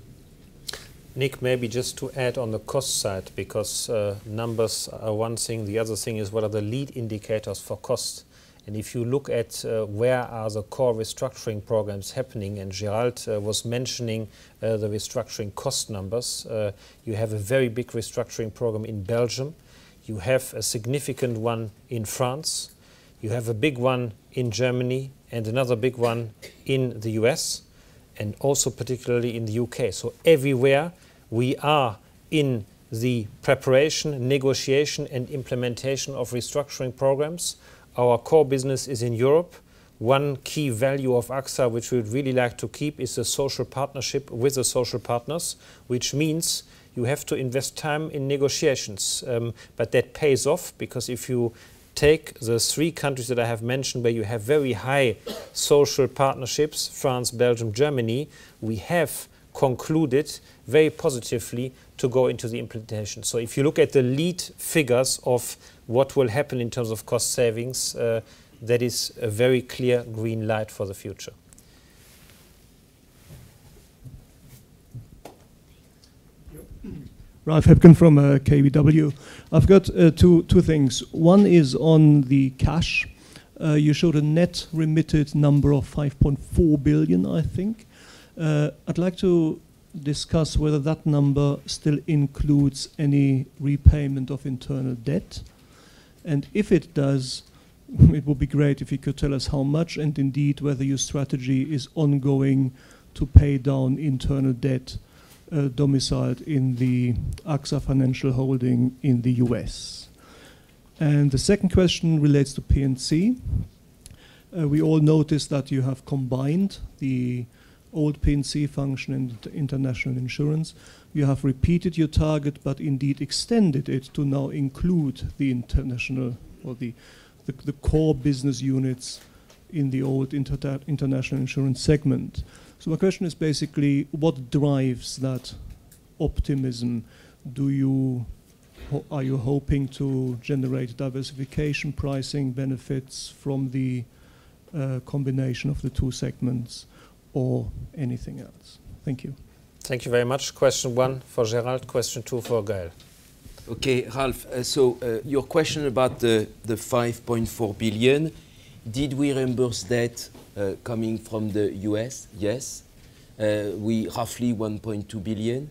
Nick, maybe just to add on the cost side, because uh, numbers are one thing, the other thing is what are the lead indicators for cost. And if you look at uh, where are the core restructuring programs happening, and Gerald uh, was mentioning uh, the restructuring cost numbers, uh, you have a very big restructuring program in Belgium. You have a significant one in France. You have a big one in Germany and another big one in the US and also particularly in the UK. So everywhere we are in the preparation, negotiation and implementation of restructuring programs our core business is in Europe. One key value of AXA, which we would really like to keep, is the social partnership with the social partners, which means you have to invest time in negotiations. Um, but that pays off because if you take the three countries that I have mentioned where you have very high social partnerships, France, Belgium, Germany, we have concluded very positively to go into the implementation. So if you look at the lead figures of what will happen in terms of cost savings, uh, that is a very clear green light for the future. Ralph Hebgen from uh, KBW. I've got uh, two, two things. One is on the cash. Uh, you showed a net remitted number of 5.4 billion, I think. Uh, I'd like to discuss whether that number still includes any repayment of internal debt and if it does, [laughs] it would be great if you could tell us how much and indeed whether your strategy is ongoing to pay down internal debt uh, domiciled in the AXA Financial Holding in the US. And the second question relates to P&C. Uh, we all noticed that you have combined the old P&C function and international insurance you have repeated your target, but indeed extended it to now include the international or the, the, the core business units in the old inter international insurance segment. So my question is basically, what drives that optimism? Do you are you hoping to generate diversification pricing benefits from the uh, combination of the two segments or anything else? Thank you. Thank you very much. Question one for Gerald, question two for Gaëlle. Okay, Ralph, uh, so uh, your question about the, the 5.4 billion, did we reimburse that uh, coming from the US? Yes. Uh, we roughly 1.2 billion.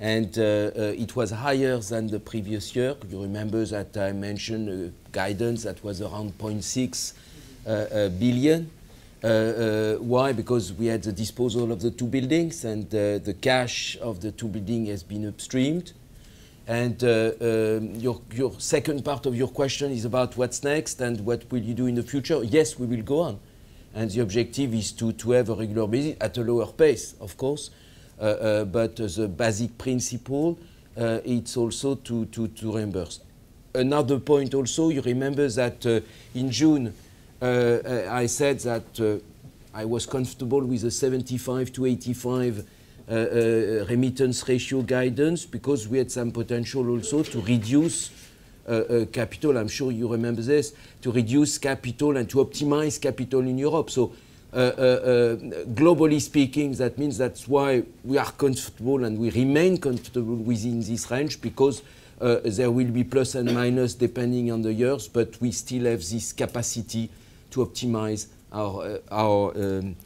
And uh, uh, it was higher than the previous year. You remember that I mentioned guidance that was around 0.6 billion. Uh, uh, why? Because we had the disposal of the two buildings and uh, the cash of the two buildings has been upstreamed. And um, your, your second part of your question is about what's next and what will you do in the future. Yes, we will go on. And the objective is to, to have a regular basis at a lower pace, of course. Uh, uh, but the basic principle, uh, it's also to, to, to reimburse. Another point also, you remember that in June, uh, uh, I said that uh, I was comfortable with a 75 to 85 uh, uh, remittance ratio guidance because we had some potential also to reduce uh, capital. I'm sure you remember this to reduce capital and to optimize capital in Europe. So, globally speaking, that means that's why we are comfortable and we remain comfortable within this range because there will be plus and minus depending on the years, but we still have this capacity to optimize our, uh, our um,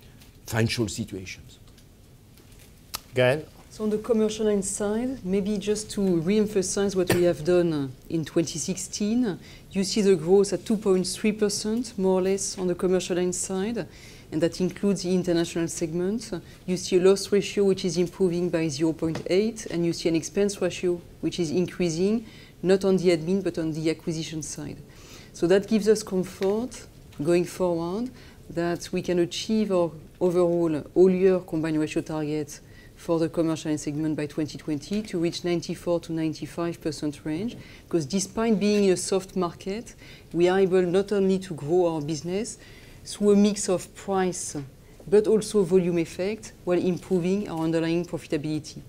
financial situations. Gaëlle? So on the commercial line side, maybe just to re-emphasize what we have done in 2016, you see the growth at 2.3% more or less on the commercial line side, and that includes the international segment. You see a loss ratio which is improving by 0.8, and you see an expense ratio which is increasing, not on the admin but on the acquisition side. So that gives us comfort going forward that we can achieve our overall all-year combined ratio target for the commercial segment by 2020 to reach 94 to 95% range. Because despite being in a soft market, we are able not only to grow our business through a mix of price but also volume effect while improving our underlying profitability.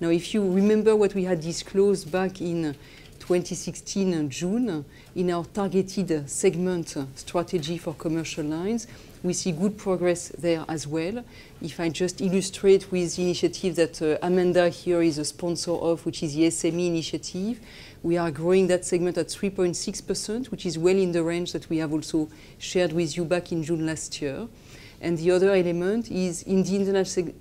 Now, if you remember what we had disclosed back in 2016 June in our targeted segment strategy for commercial lines, we see good progress there as well. If I just illustrate with the initiative that uh, Amanda here is a sponsor of, which is the SME initiative, we are growing that segment at 3.6%, which is well in the range that we have also shared with you back in June last year. And the other element is in the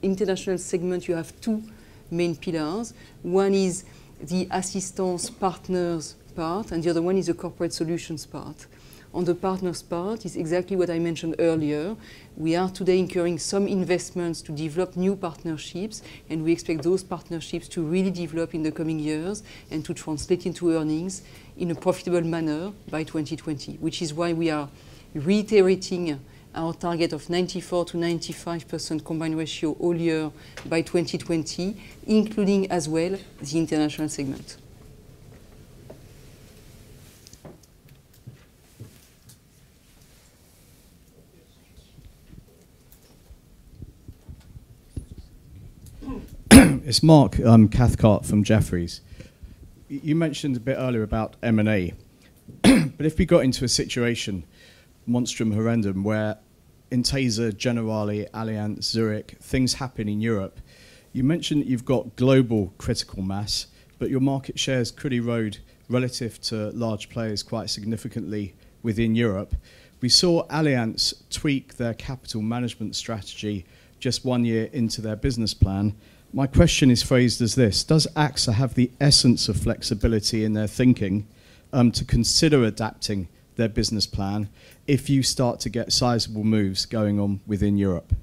international segment, you have two main pillars. One is the assistance partners part, and the other one is the corporate solutions part. On the partners part is exactly what I mentioned earlier. We are today incurring some investments to develop new partnerships, and we expect those partnerships to really develop in the coming years and to translate into earnings in a profitable manner by 2020, which is why we are reiterating our target of 94 to 95% combined ratio all year by 2020, including as well the international segment. [coughs] It's Mark um, Cathcart from Jefferies. You mentioned a bit earlier about M&A, [coughs] but if we got into a situation, monstrum horrendum, where Intesa, Generali, Allianz, Zurich, things happen in Europe, you mentioned that you've got global critical mass, but your market shares could erode relative to large players quite significantly within Europe. We saw Allianz tweak their capital management strategy just one year into their business plan, my question is phrased as this. Does AXA have the essence of flexibility in their thinking um, to consider adapting their business plan if you start to get sizable moves going on within Europe?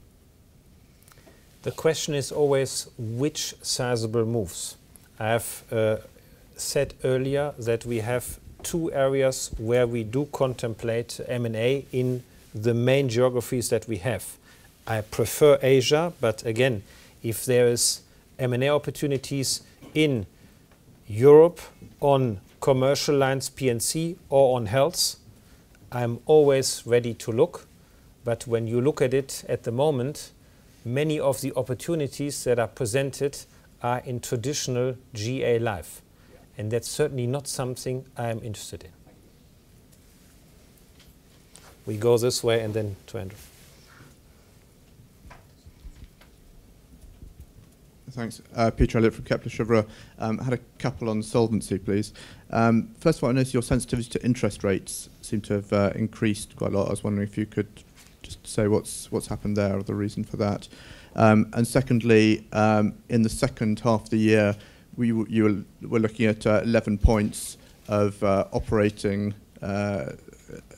The question is always which sizable moves. I have uh, said earlier that we have two areas where we do contemplate M&A in the main geographies that we have. I prefer Asia, but again, if there is M&A opportunities in Europe on commercial lines P&C or on health, I'm always ready to look. But when you look at it at the moment, many of the opportunities that are presented are in traditional GA life. And that's certainly not something I'm interested in. We go this way and then to Andrew. Thanks. Uh, Peter Elliott from Kepler Cheuvreux. Um, I had a couple on solvency, please. Um, first of all, I noticed your sensitivity to interest rates seem to have uh, increased quite a lot. I was wondering if you could just say what's what's happened there or the reason for that. Um, and secondly, um, in the second half of the year, we you were, looking at uh, 11 points of uh, operating uh,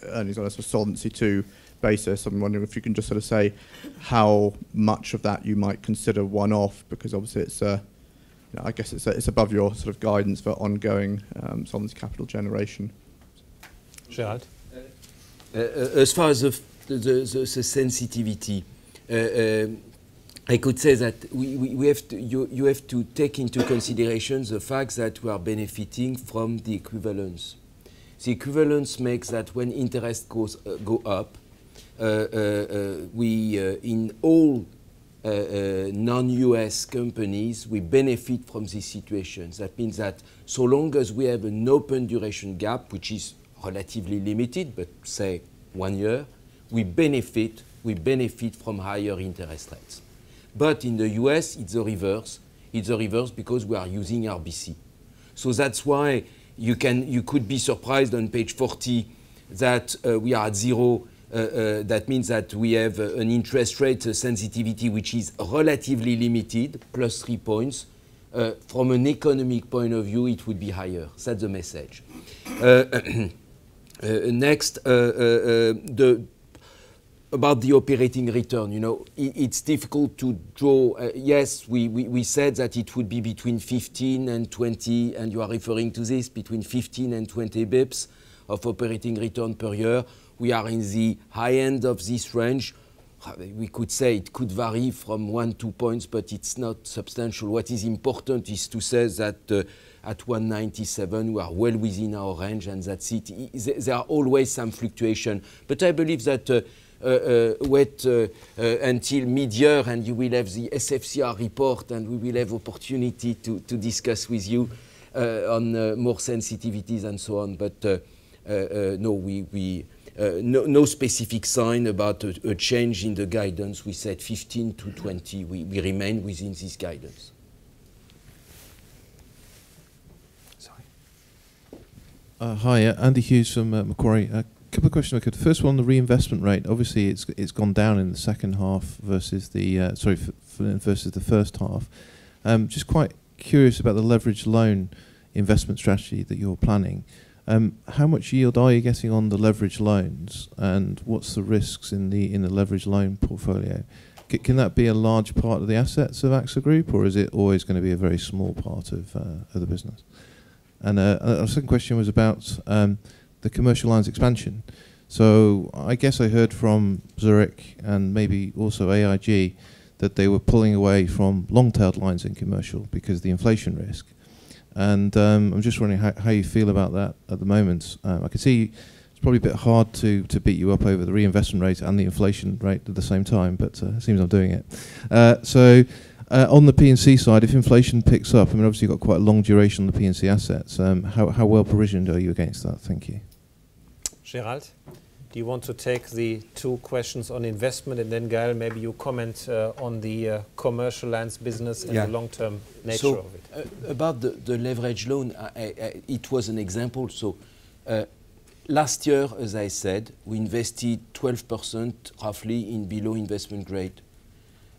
earnings on a Solvency II basis. I'm wondering if you can just sort of say how much of that you might consider one-off, because obviously it's, uh, I guess it's, uh, it's above your sort of guidance for ongoing um, solvency capital generation. Gerald? Uh, uh, as far as the, the, the, the sensitivity, uh, I could say that we, we, we, have to, you, you have to take into consideration the fact that we are benefiting from the equivalence. The equivalence makes that when interest goes uh, go up, uh, uh, we, in all non-US companies, we benefit from these situations. That means that so long as we have an open duration gap, which is relatively limited, but say one year, we benefit, we benefit from higher interest rates. But in the US, it's the reverse. It's the reverse because we are using RBC. So that's why you, can, you could be surprised on page 40 that uh, we are at zero uh, uh, that means that we have uh, an interest rate sensitivity which is relatively limited, plus three points. from an economic point of view, it would be higher. That's the message. [clears throat] Uh, uh, next, uh, the about the operating return, you know, it, it's difficult to draw. Uh, yes, we, we, we, said that it would be between 15 and 20, and you are referring to this, between 15 and 20 bips of operating return per year we are in the high end of this range. We could say it could vary from one, two points, but it's not substantial. What is important is to say that uh, at 197 we are well within our range and that's it. There are always some fluctuation, but I believe that uh, uh, uh, wait uh, until mid-year and you will have the SFCR report and we will have opportunity to, to discuss with you on more sensitivities and so on. But no, we, we no, no, specific sign about a, a, change in the guidance. We said 15 to 20. We, we remain within this guidance. Uh, hi, uh, Andy Hughes from uh, Macquarie A couple of questions I could. First one, the reinvestment rate. Obviously, it's it's gone down in the second half versus the uh, sorry versus the first half. Um, just quite curious about the leverage loan investment strategy that you're planning. Um, how much yield are you getting on the leverage loans, and what's the risks in the in the leverage loan portfolio? C can that be a large part of the assets of AXA Group, or is it always going to be a very small part of uh, of the business? And uh, a second question was about um, the commercial lines expansion. So I guess I heard from Zurich and maybe also AIG that they were pulling away from long-tailed lines in commercial because of the inflation risk. And um, I'm just wondering how, how, you feel about that at the moment. Um, I can see it's probably a bit hard to, to beat you up over the reinvestment rate and the inflation rate at the same time, but uh, it seems I'm doing it. Uh, so uh, on the P&C side, if inflation picks up, I mean, obviously you've got quite a long duration on the P&C assets. Um, how, how well provisioned are you against that? Thank you. Gerald, do you want to take the two questions on investment and then Gaëlle, maybe you comment uh, on the uh, commercial lines business and yeah. the long-term nature so, of it? Uh, about the, the leverage loan, I, I, it was an example. So uh, last year, as I said, we invested 12% roughly in below investment grade.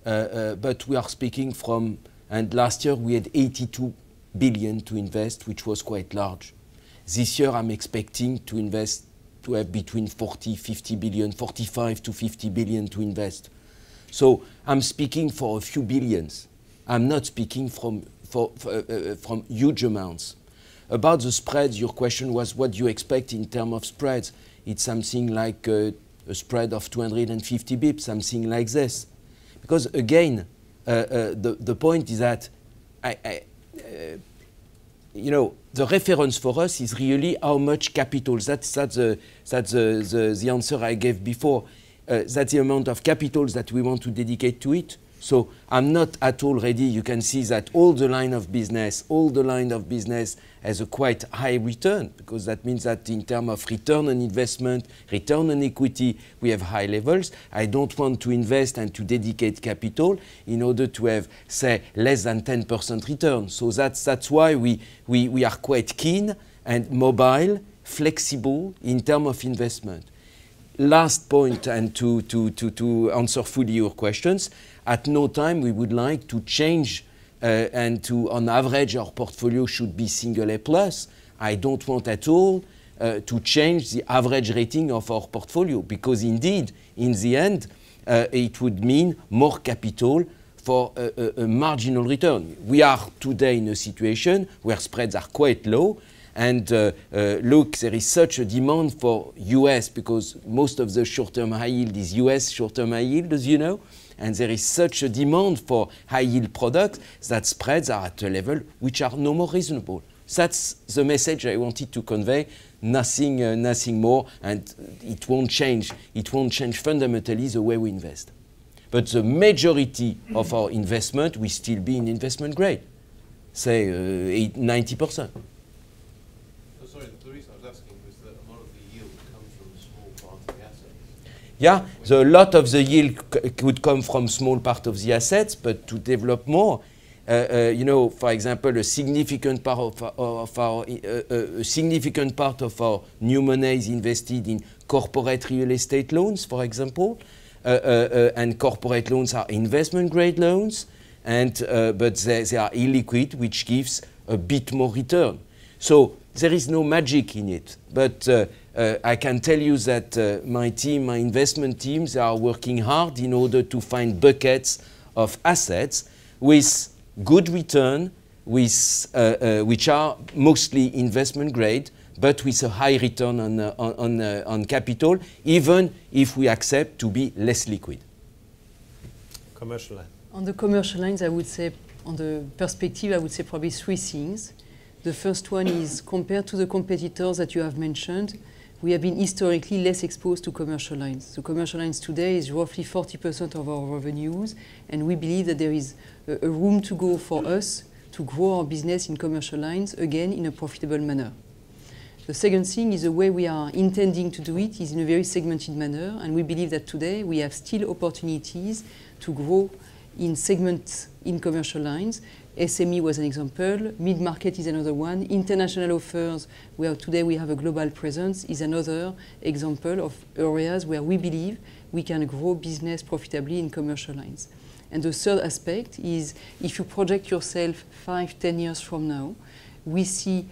Uh, uh, but we are speaking from, and last year we had 82 billion to invest, which was quite large. This year I'm expecting to invest to have between 40, 50 billion, 45 to 50 billion to invest. So I'm speaking for a few billions. I'm not speaking from, uh, from huge amounts. About the spreads, your question was what do you expect in terms of spreads? It's something like a spread of 250 bips, something like this. Because again, uh, uh, the, the point is that I, I uh, you know, the reference for us is really how much capital. That's, that's, the, that's the, the, the answer I gave before. Uh, that's the amount of capital that we want to dedicate to it. So I'm not at all ready. You can see that all the line of business, all the line of business has a quite high return because that means that in terms of return on investment, return on equity, we have high levels. I don't want to invest and to dedicate capital in order to have, say, less than 10% return. So that's, that's why we, we, we are quite keen and mobile, flexible in terms of investment. Last point, and to, to, to, to answer fully your questions, at no time we would like to change uh, and to, on average, our portfolio should be single A plus. I don't want at all uh, to change the average rating of our portfolio because indeed, in the end, uh, it would mean more capital for a, a, a, marginal return. We are today in a situation where spreads are quite low. And uh, uh, look, there is such a demand for US because most of the short term high yield is US short term high yield, as you know and there is such a demand for high yield products that spreads are at a level which are no more reasonable. That's the message I wanted to convey. Nothing, uh, nothing more, and it won't change. It won't change fundamentally the way we invest. But the majority of our investment will still be in investment grade, say uh, 90%. Yeah, so a lot of the yield could come from small part of the assets, but to develop more, uh, uh, you know, for example, a significant part of, of our uh, uh, significant part of our new money is invested in corporate real estate loans, for example, uh, uh, and corporate loans are investment grade loans, and but they, they are illiquid, which gives a bit more return. So there is no magic in it, but uh, I can tell you that uh, my team, my investment teams are working hard in order to find buckets of assets with good return, with, uh, uh which are mostly investment grade, but with a high return on, uh, on, on, uh, on capital, even if we accept to be less liquid. Commercial line. On the commercial lines, I would say, on the perspective, I would say probably three things. The first one is compared to the competitors that you have mentioned, we have been historically less exposed to commercial lines. So commercial lines today is roughly 40% of our revenues, and we believe that there is a, a room to go for us to grow our business in commercial lines, again, in a profitable manner. The second thing is the way we are intending to do it is in a very segmented manner, and we believe that today we have still opportunities to grow in segments in commercial lines. SME was an example, mid-market is another one, international offers, where today we have a global presence, is another example of areas where we believe we can grow business profitably in commercial lines. And the third aspect is if you project yourself five, ten years from now, we see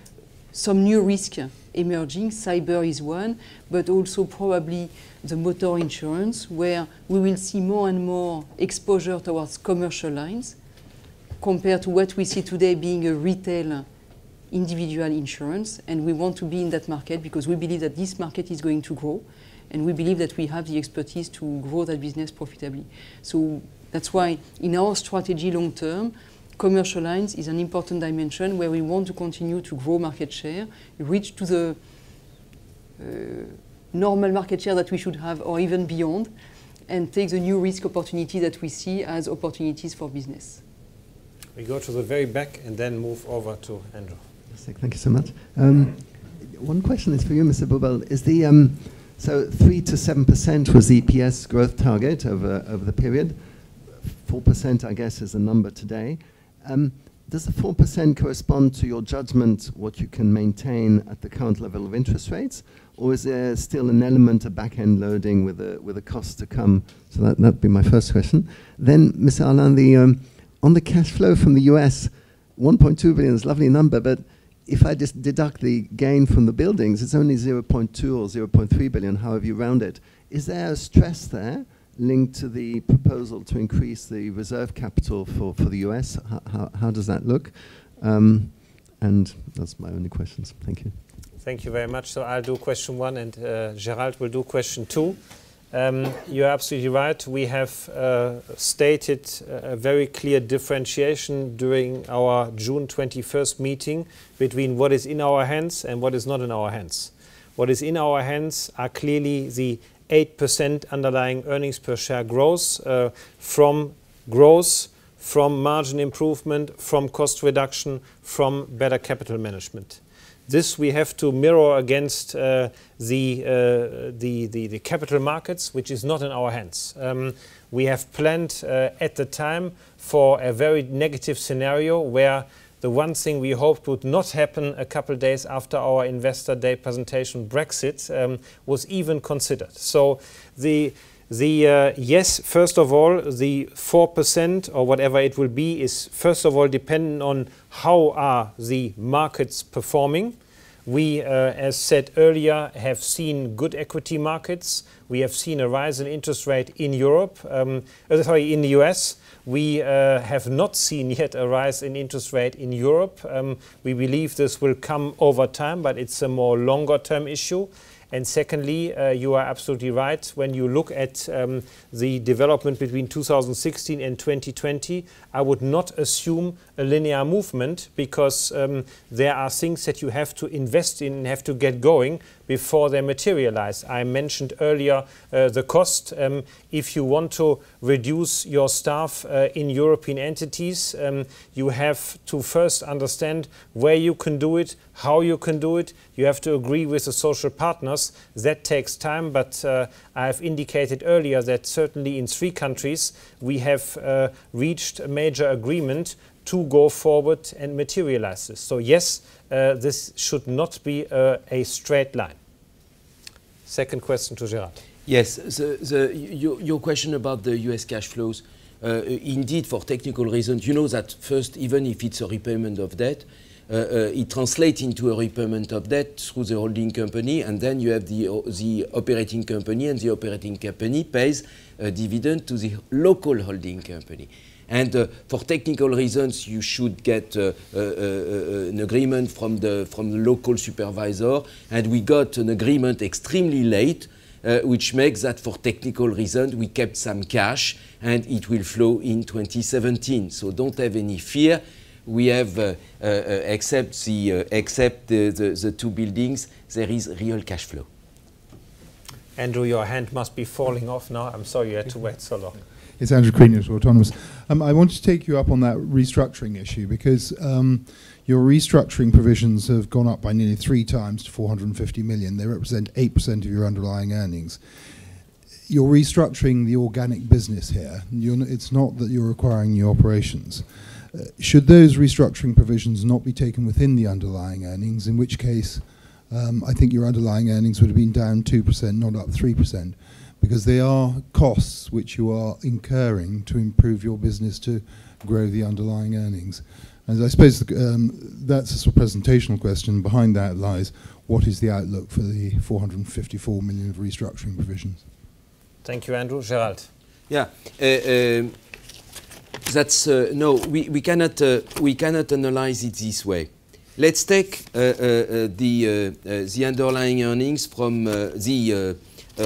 some new risk emerging. Cyber is one, but also probably the motor insurance, where we will see more and more exposure towards commercial lines compared to what we see today being a retail individual insurance. And we want to be in that market because we believe that this market is going to grow. And we believe that we have the expertise to grow that business profitably. So that's why in our strategy long term, commercial lines is an important dimension where we want to continue to grow market share, reach to the uh, normal market share that we should have or even beyond, and take the new risk opportunity that we see as opportunities for business. We go to the very back and then move over to Andrew. Thank you so much. Um, one question is for you, Mr. Buberl. Is the um, so three to seven percent was the EPS growth target over over the period. Four percent, I guess, is the number today. Um, does the four percent correspond to your judgment what you can maintain at the current level of interest rates, or is there still an element of back-end loading with a with a cost to come? So that that'd be my first question. Then, Mr. Harlin, the um, on the cash flow from the US, 1.2 billion is a lovely number, but if I just deduct the gain from the buildings, it's only 0.2 or 0.3 billion, however you round it. Is there a stress there linked to the proposal to increase the reserve capital for, for the US? How, how, how does that look? Um, and that's my only questions. Thank you. Thank you very much. So I'll do question one, and uh, Gerald will do question two. Um, you're absolutely right. We have uh, stated a very clear differentiation during our June 21st meeting between what is in our hands and what is not in our hands. What is in our hands are clearly the 8% underlying earnings per share growth uh, from growth, from margin improvement, from cost reduction, from better capital management. This we have to mirror against uh, the, uh, the, the, the, capital markets, which is not in our hands. Um, we have planned uh, at the time for a very negative scenario where the one thing we hoped would not happen a couple of days after our investor day presentation, Brexit, um, was even considered. So the the uh, yes, first of all, the four percent or whatever it will be is first of all dependent on how are the markets performing. We, uh, as said earlier, have seen good equity markets. We have seen a rise in interest rate in Europe, um, uh, sorry, in the US. We uh, have not seen [laughs] yet a rise in interest rate in Europe. Um, we believe this will come over time, but it's a more longer term issue. And secondly, uh, you are absolutely right. When you look at um, the development between 2016 and 2020, I would not assume a linear movement because um, there are things that you have to invest in and have to get going before they materialize. I mentioned earlier uh, the cost. Um, if you want to reduce your staff uh, in European entities, um, you have to first understand where you can do it, how you can do it. You have to agree with the social partners. That takes time, but uh, I have indicated earlier that certainly in three countries we have uh, reached a major agreement to go forward and materialize this. So yes, uh, this should not be uh, a straight line. Second question to Gerard. Yes, the, the, your, your, question about the US cash flows, uh, indeed, for technical reasons, you know that first, even if it's a repayment of debt, uh, uh, it translates into a repayment of debt through the holding company, and then you have the, the operating company, and the operating company pays a dividend to the local holding company. And uh, for technical reasons, you should get uh, uh, uh, an agreement from the, from the local supervisor. And we got an agreement extremely late, uh, which makes that for technical reasons, we kept some cash and it will flow in 2017. So don't have any fear. We have, uh, uh, uh, except, the, uh, except the, the, the two buildings, there is real cash flow. Andrew, your hand must be falling off now. I'm sorry you had to wait so long. It's Andrew Crean for Autonomous. Um, I wanted to take you up on that restructuring issue because um, your restructuring provisions have gone up by nearly three times to 450 million. They represent 8% of your underlying earnings. You're restructuring the organic business here. It's not that you're acquiring new operations. Uh, should those restructuring provisions not be taken within the underlying earnings, in which case um, I think your underlying earnings would have been down 2%, not up 3%, because they are costs which you are incurring to improve your business to grow the underlying earnings. And I suppose um, that's a sort of presentational question. Behind that lies what is the outlook for the 454 million of restructuring provisions? Thank you, Andrew. Gerald. Yeah, uh, um, that's uh, no. We, we cannot uh, we cannot analyze it this way. Let's take uh, uh, uh, the uh, uh, the underlying earnings from uh, the uh, uh,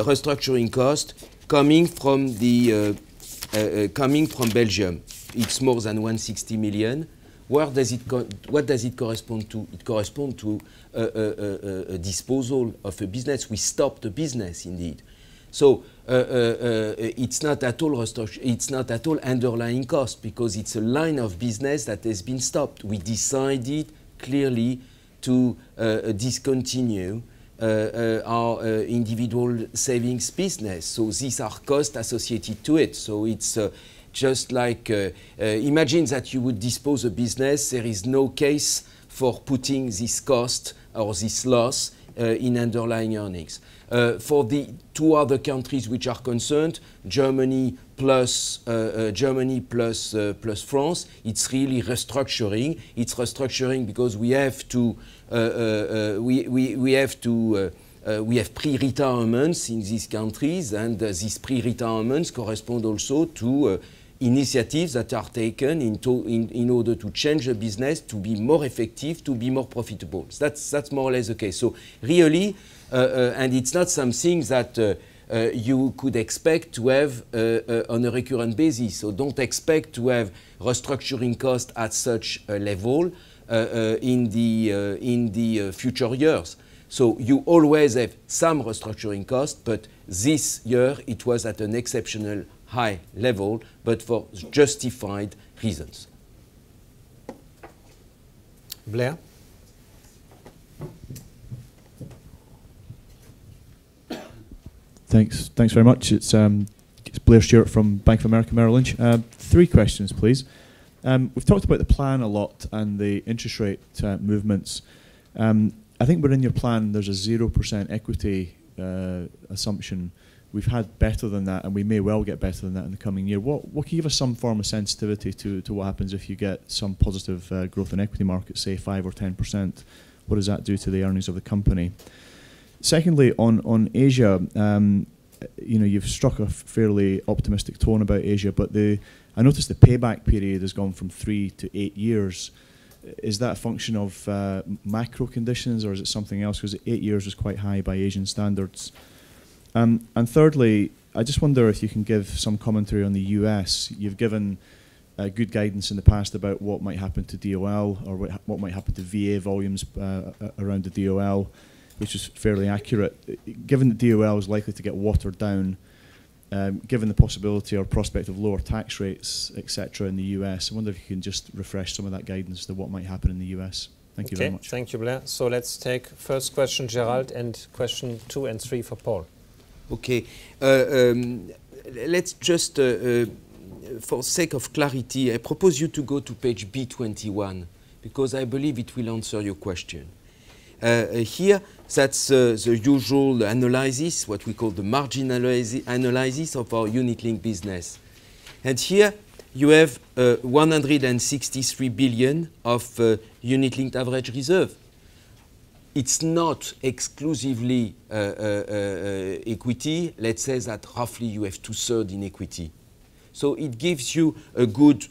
restructuring cost coming from the uh, uh, uh, coming from Belgium. It's more than 160 million. Where does it what does it correspond to? It corresponds to a, a, a, a disposal of a business. We stopped the business indeed. So uh, uh, uh, it's not at all it's not at all underlying cost because it's a line of business that has been stopped. We decided clearly to uh, discontinue uh, uh, our uh, individual savings business. So these are costs associated to it. So it's uh, just like uh, uh, imagine that you would dispose a business. There is no case for putting this cost or this loss uh, in underlying earnings. Uh, for the two other countries which are concerned, Germany plus uh, uh, Germany plus uh, plus France, it's really restructuring. It's restructuring because we have to uh, uh, uh, we, we, we have to uh, uh, we have pre-retirements in these countries, and uh, these pre-retirements correspond also to uh, initiatives that are taken in, in, in order to change the business to be more effective, to be more profitable. That's, that's more or less the case. So really, uh, uh, and it's not something that uh, uh, you could expect to have uh, uh, on a recurrent basis. So don't expect to have restructuring costs at such a level uh, uh, in the, uh, in the uh, future years. So you always have some restructuring costs, but this year it was at an exceptional high level, but for justified reasons. Blair. Thanks. Thanks very much. It's, um, it's Blair Stewart from Bank of America Merrill Lynch. Uh, three questions, please. Um, we've talked about the plan a lot and the interest rate uh, movements. Um, I think within your plan, there's a 0% equity uh, assumption. We've had better than that, and we may well get better than that in the coming year. What, what can you give us some form of sensitivity to, to what happens if you get some positive uh, growth in equity markets, say 5 or 10%? What does that do to the earnings of the company? Secondly, on, on Asia, um, you know, you've struck a fairly optimistic tone about Asia, but the, I noticed the payback period has gone from three to eight years. Is that a function of uh, macro conditions or is it something else? Because eight years is quite high by Asian standards. Um, and thirdly, I just wonder if you can give some commentary on the US. You've given uh, good guidance in the past about what might happen to DOL or what, what might happen to VA volumes uh, around the DOL, which is fairly accurate. Given that DOL is likely to get watered down, um, given the possibility or prospect of lower tax rates, etc., in the US, I wonder if you can just refresh some of that guidance to what might happen in the US. Thank you okay, very much. Thank you, Blair. So let's take first question, Gerald, and question two and three for Paul. Okay. Uh, um, let's just, uh, uh, for sake of clarity, I propose you to go to page B21 because I believe it will answer your question. Uh, uh, here, that's uh, the usual analysis, what we call the margin analysis, of our unit-linked business. And here you have uh, 163 billion of unit-linked average reserve. It's not exclusively equity. Let's say that roughly you have two-thirds in equity. So it gives you a good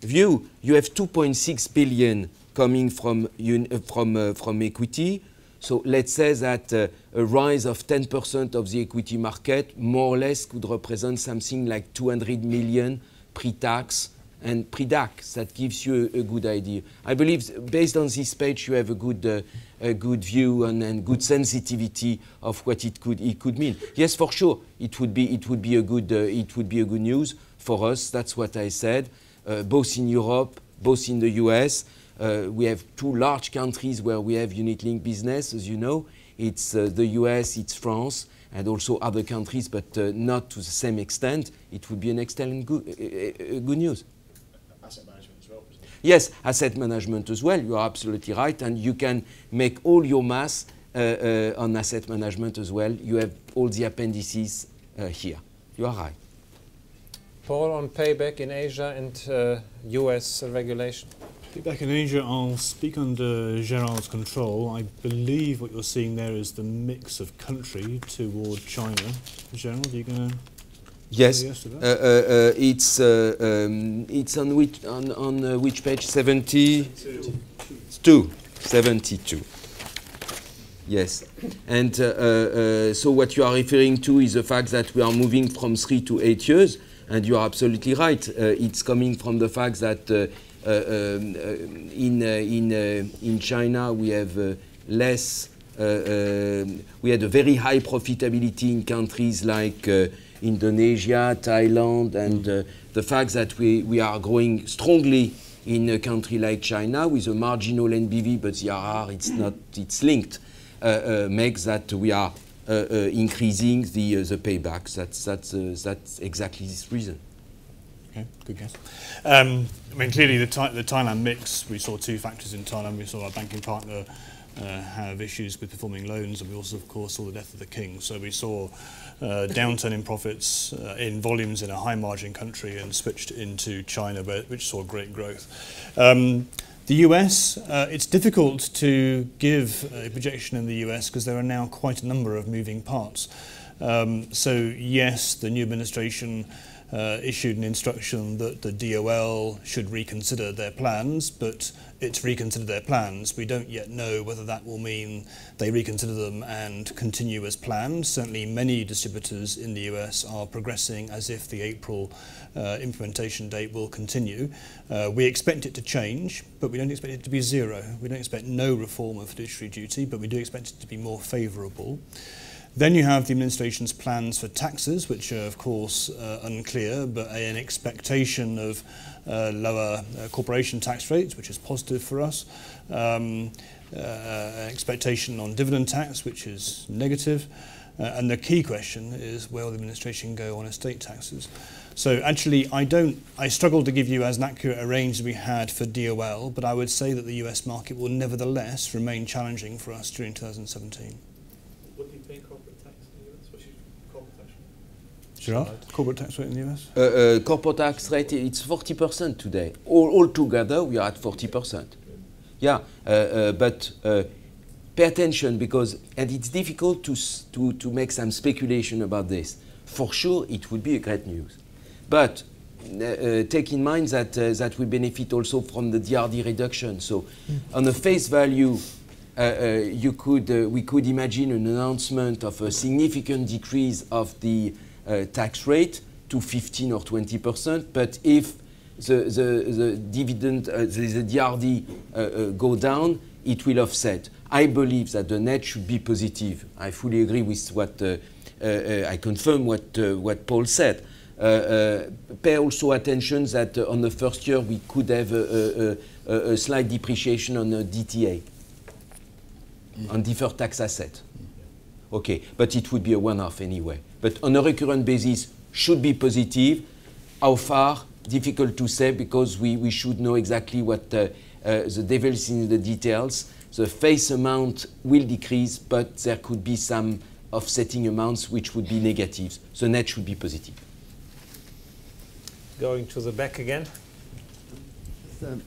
view. You have 2.6 billion coming from, uh, from, uh, from equity. So let's say that uh, a rise of 10% of the equity market more or less could represent something like 200 million pre-tax and pre-DAC. That gives you a, a, good idea. I believe based on this page you have a good, uh, a good view and, and, good sensitivity of what it could, it could mean. Yes, for sure, it would be, it would be, a, good, uh, it would be a good news for us. That's what I said, uh, both in Europe, both in the US. Uh, we have two large countries where we have unit-linked business, as you know. It's uh, the US, it's France, and also other countries, but uh, not to the same extent. It would be an excellent good, good news. Asset management as well. Yes, asset management as well. You are absolutely right, and you can make all your mass uh, uh, on asset management as well. You have all the appendices uh, here. You are right. Paul, on payback in Asia and US regulation? Back in Asia, I'll speak under Gerard's control. I believe what you're seeing there is the mix of country toward China. Gerard, are you going to? Yes, uh, uh, uh, it's uh, um, it's on which on on uh, which page? Seventy two. 72. Yes, and uh, so what you are referring to is the fact that we are moving from three to eight years, and you are absolutely right. it's coming from the fact that Uh, um, uh, in, uh, in, uh, in China, we have less, we had a very high profitability in countries like Indonesia, Thailand, and the fact that we, we are growing strongly in a country like China with a marginal NBV, but the RR it's not it's linked, uh, uh, makes that we are uh, increasing the the paybacks. That's that's that's exactly this reason. Okay, good guess. Um, I mean, clearly the, Tha the Thailand mix, we saw two factors in Thailand. We saw our banking partner uh, have issues with performing loans, and we also, of course, saw the death of the king. So we saw uh, downturn in profits uh, in volumes in a high-margin country and switched into China, where, which saw great growth. Um, the US, uh, it's difficult to give a projection in the US because there are now quite a number of moving parts. Um, so yes, the new administration uh, issued an instruction that the DOL should reconsider their plans, but it's reconsidered their plans. We don't yet know whether that will mean they reconsider them and continue as planned. Certainly many distributors in the US are progressing as if the April uh, implementation date will continue. Uh, we expect it to change, but we don't expect it to be zero. We don't expect no reform of fiduciary duty, but we do expect it to be more favourable. Then you have the administration's plans for taxes, which are, of course, uh, unclear, but an expectation of uh, lower uh, corporation tax rates, which is positive for us. Um, uh, expectation on dividend tax, which is negative. Uh, and the key question is where will the administration go on estate taxes? So actually, I don't, I struggle to give you as an accurate a range as we had for DOL, but I would say that the US market will nevertheless remain challenging for us during 2017. Gerard, corporate tax rate in the US? Uh, uh, corporate tax rate, it's 40% today. All, all together, we are at 40%. Yeah, uh, uh, but uh, pay attention because, and it's difficult to, to, to make some speculation about this. For sure, it would be a great news. But uh, take in mind that, that we benefit also from the DRD reduction. So, mm. on the face value, you could, we could imagine an announcement of a significant decrease of the uh, tax rate to 15 or 20 percent. But if the, the, the dividend, uh, the, the, DRD uh, go down, it will offset. I believe that the net should be positive. I fully agree with what I confirm what what Paul said. pay also attention that on the first year we could have a, a, a, a slight depreciation on the DTA, mm. on deferred tax asset. Okay, but it would be a one-off anyway but on a recurrent basis should be positive. How far? Difficult to say because we, we should know exactly what uh, uh, the devil is in the details. The face amount will decrease, but there could be some offsetting amounts which would be negatives. The net should be positive. Going to the back again. So,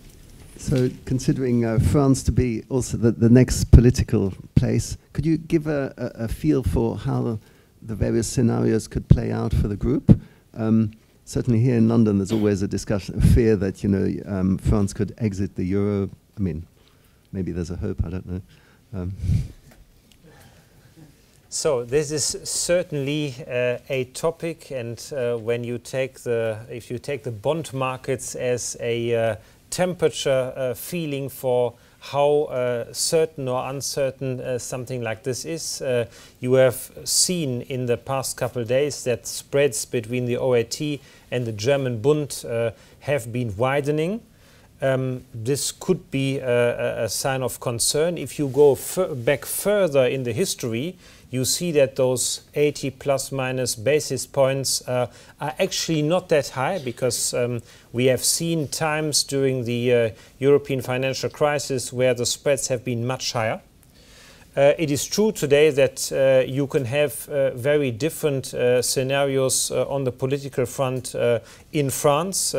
so considering uh, France to be also the, the next political place, could you give a, a, a feel for how the various scenarios could play out for the group. Um, certainly here in London, there's always a discussion, a fear that you know um, France could exit the euro. I mean, maybe there's a hope. I don't know. Um, So this is certainly uh, a topic, and uh, when you take the, if you take the bond markets as a uh, temperature uh, feeling for how uh, certain or uncertain uh, something like this is, you have seen in the past couple days that spreads between the OAT and the German Bund have been widening. Um, this could be a, a, sign of concern. If you go back further in the history, you see that those 80 plus minus basis points uh, are actually not that high because um, we have seen times during the uh, European financial crisis where the spreads have been much higher. Uh, it is true today that uh, you can have uh, very different uh, scenarios on the political front in France.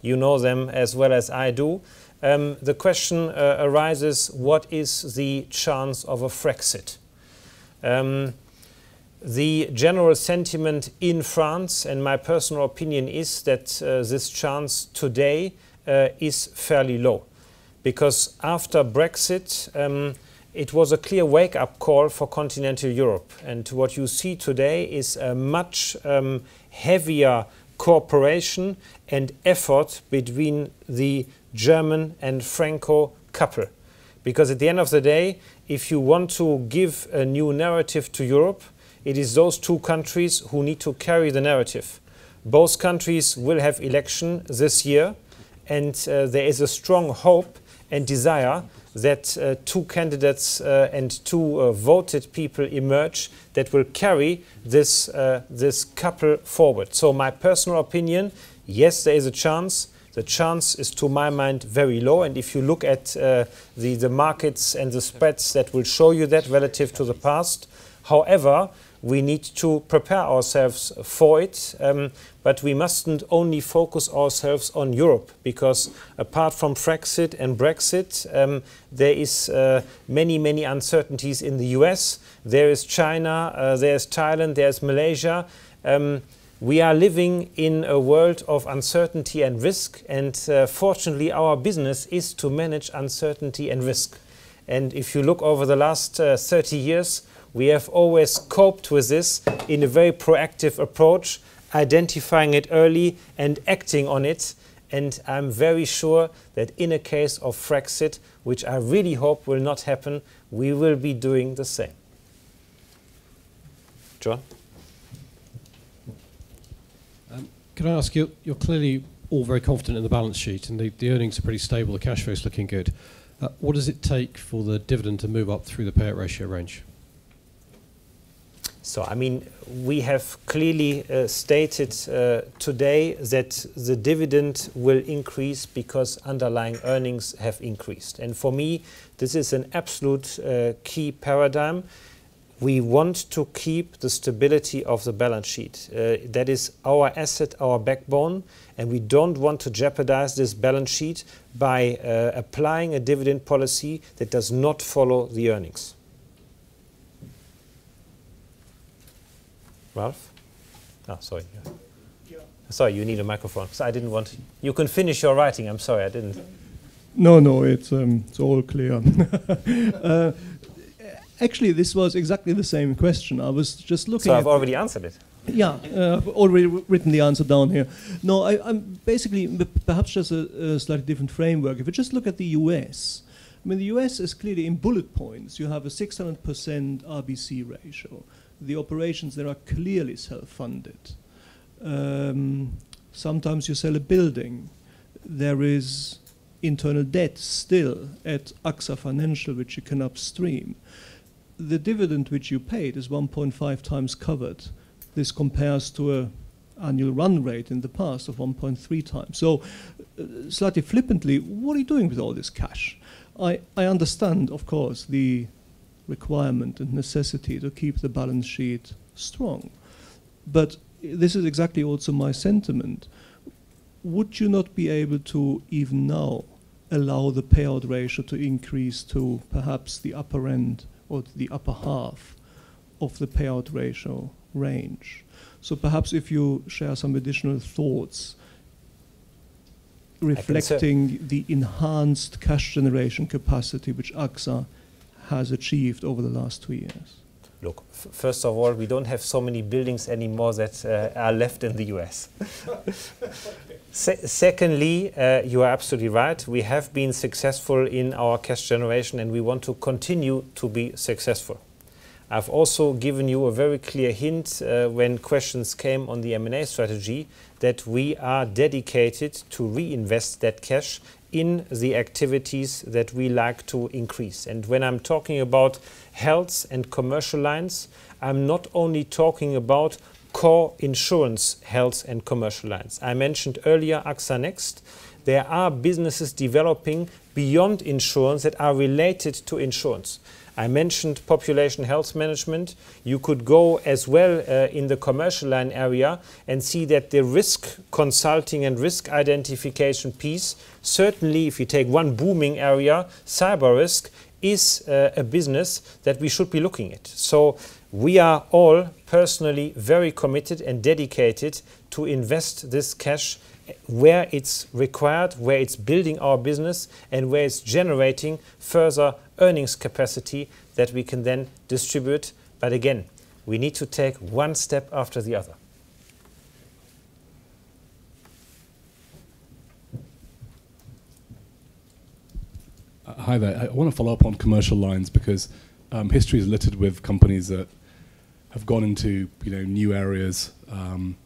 you know them as well as I do. Um, the question arises what is the chance of a Frexit? Um, the general sentiment in France, and my personal opinion is that uh, this chance today uh, is fairly low. Because after Brexit, um, it was a clear wake up call for continental Europe. And what you see today is a much um, heavier cooperation and effort between the German and Franco couple. Because at the end of the day, if you want to give a new narrative to Europe, it is those two countries who need to carry the narrative. Both countries will have election this year, and uh, there is a strong hope and desire that uh, two candidates uh, and two uh, voted people emerge that will carry this, uh, this couple forward. So my personal opinion, yes, there is a chance, the chance is, to my mind, very low. And if you look at uh, the, the markets and the spreads, that will show you that relative to the past. However, we need to prepare ourselves for it, um, but we mustn't only focus ourselves on Europe because apart from Frexit and Brexit, um, there is uh, many, many uncertainties in the US. There is China, uh, there is Thailand, there is Malaysia. Um, we are living in a world of uncertainty and risk, and uh, fortunately, our business is to manage uncertainty and risk. And if you look over the last uh, 30 years, we have always coped with this in a very proactive approach, identifying it early and acting on it. And I'm very sure that in a case of Frexit, which I really hope will not happen, we will be doing the same. Jon? Can I ask you, you're clearly all very confident in the balance sheet and the, the earnings are pretty stable, the cash flow is looking good. Uh, what does it take for the dividend to move up through the payout ratio range? So, I mean, we have clearly uh, stated uh, today that the dividend will increase because underlying earnings have increased. And for me, this is an absolute uh, key paradigm we want to keep the stability of the balance sheet. Uh, that is our asset, our backbone, and we don't want to jeopardize this balance sheet by uh, applying a dividend policy that does not follow the earnings. Ralph? Oh, sorry. Yeah. Sorry, you need a microphone. So I didn't want to. You can finish your writing. I'm sorry, I didn't. No, no, it's um, it's all clear. [laughs] uh, actually, this was exactly the same question. I was just looking. So I've already answered it. Yeah, uh, I've already written the answer down here. No, I, am basically perhaps just a, a, slightly different framework. If you just look at the U.S., I mean, the U.S. is clearly in bullet points. You have a 600% RBC ratio. The operations there are clearly self-funded. Um, sometimes you sell a building. There is internal debt still at AXA Financial, which you can upstream the dividend which you paid is 1.5 times covered. This compares to a annual run rate in the past of 1.3 times. So, uh, slightly flippantly, what are you doing with all this cash? I, I understand, of course, the requirement and necessity to keep the balance sheet strong. But this is exactly also my sentiment. Would you not be able to, even now, allow the payout ratio to increase to perhaps the upper end or the upper half of the payout ratio range So perhaps if you share some additional thoughts reflecting the enhanced cash generation capacity which AXA has achieved over the last two years. Look, first of all, we don't have so many buildings anymore that uh, are left in the US. [laughs] Se- secondly, uh, you are absolutely right. We have been successful in our cash generation and we want to continue to be successful. I've also given you a very clear hint uh, when questions came on the M&A strategy that we are dedicated to reinvest that cash in the activities that we like to increase. And when I'm talking about health and commercial lines, I'm not only talking about core insurance, health and commercial lines. I mentioned earlier AXA Next. There are businesses developing beyond insurance that are related to insurance. I mentioned population health management. You could go as well uh, in the commercial line area and see that the risk consulting and risk identification piece, certainly if you take one booming area, cyber risk, is uh, a business that we should be looking at. So we are all personally very committed and dedicated to invest this cash where it's required, where it's building our business, and where it's generating further earnings capacity that we can then distribute. But again, we need to take one step after the other. Uh, Hi there. I want to follow up on commercial lines because um, history is littered with companies that have gone into you know new areas um,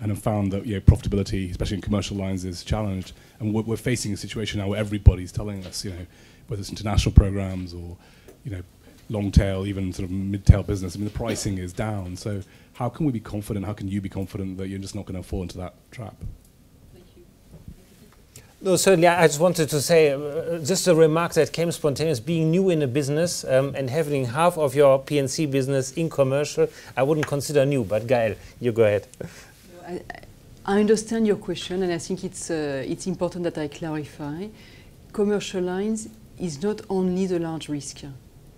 and have found that you know, profitability, especially in commercial lines, is challenged. And we're, we're facing a situation now where everybody's telling us, you know, whether it's international programs or you know long tail, even sort of mid tail business. I mean, the pricing is down. So how can we be confident? How can you be confident that you're just not going to fall into that trap? No, certainly. I just wanted to say, uh, just a remark that came spontaneous. Being new in a business um, and having half of your P&C business in commercial, I wouldn't consider new. But Gaëlle, you go ahead. I, I understand your question, and I think it's uh, it's important that I clarify. Commercial lines is not only the large risk,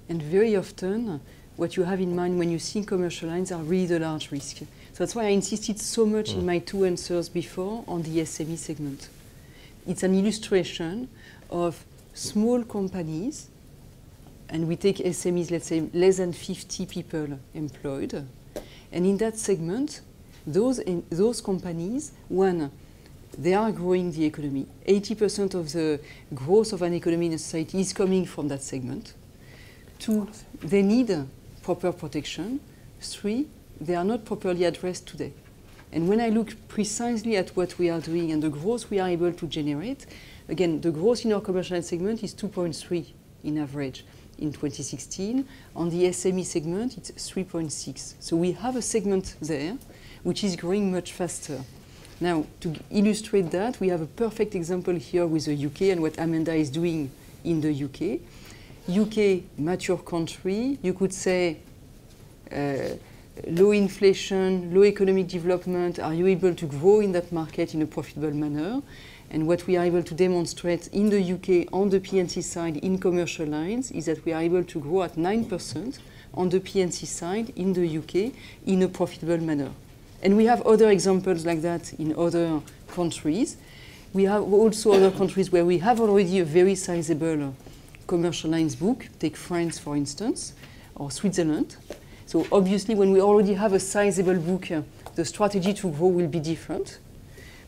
and very often what you have in mind when you think commercial lines are really the large risk. So that's why I insisted so much in my two answers before on the SME segment. It's an illustration of small companies, and we take SMEs, let's say less than 50 people employed, and in that segment, those, in, those companies, one, they are growing the economy. 80% of the growth of an economy in a society is coming from that segment. Two, they need proper protection. Three, they are not properly addressed today. And when I look precisely at what we are doing and the growth we are able to generate, again, the growth in our commercial segment is 2.3 in average in 2016. On the SME segment, it's 3.6. So we have a segment there which is growing much faster. Now, to illustrate that, we have a perfect example here with the UK and what Amanda is doing in the UK. UK, mature country, you could say uh, low inflation, low economic development, are you able to grow in that market in a profitable manner? And what we are able to demonstrate in the UK on the P&C side in commercial lines is that we are able to grow at 9% on the P&C side in the UK in a profitable manner. And we have other examples like that in other countries. We have also other countries where we have already a very sizable commercial lines book. Take France, for instance, or Switzerland. So obviously, when we already have a sizable book, uh, the strategy to grow will be different.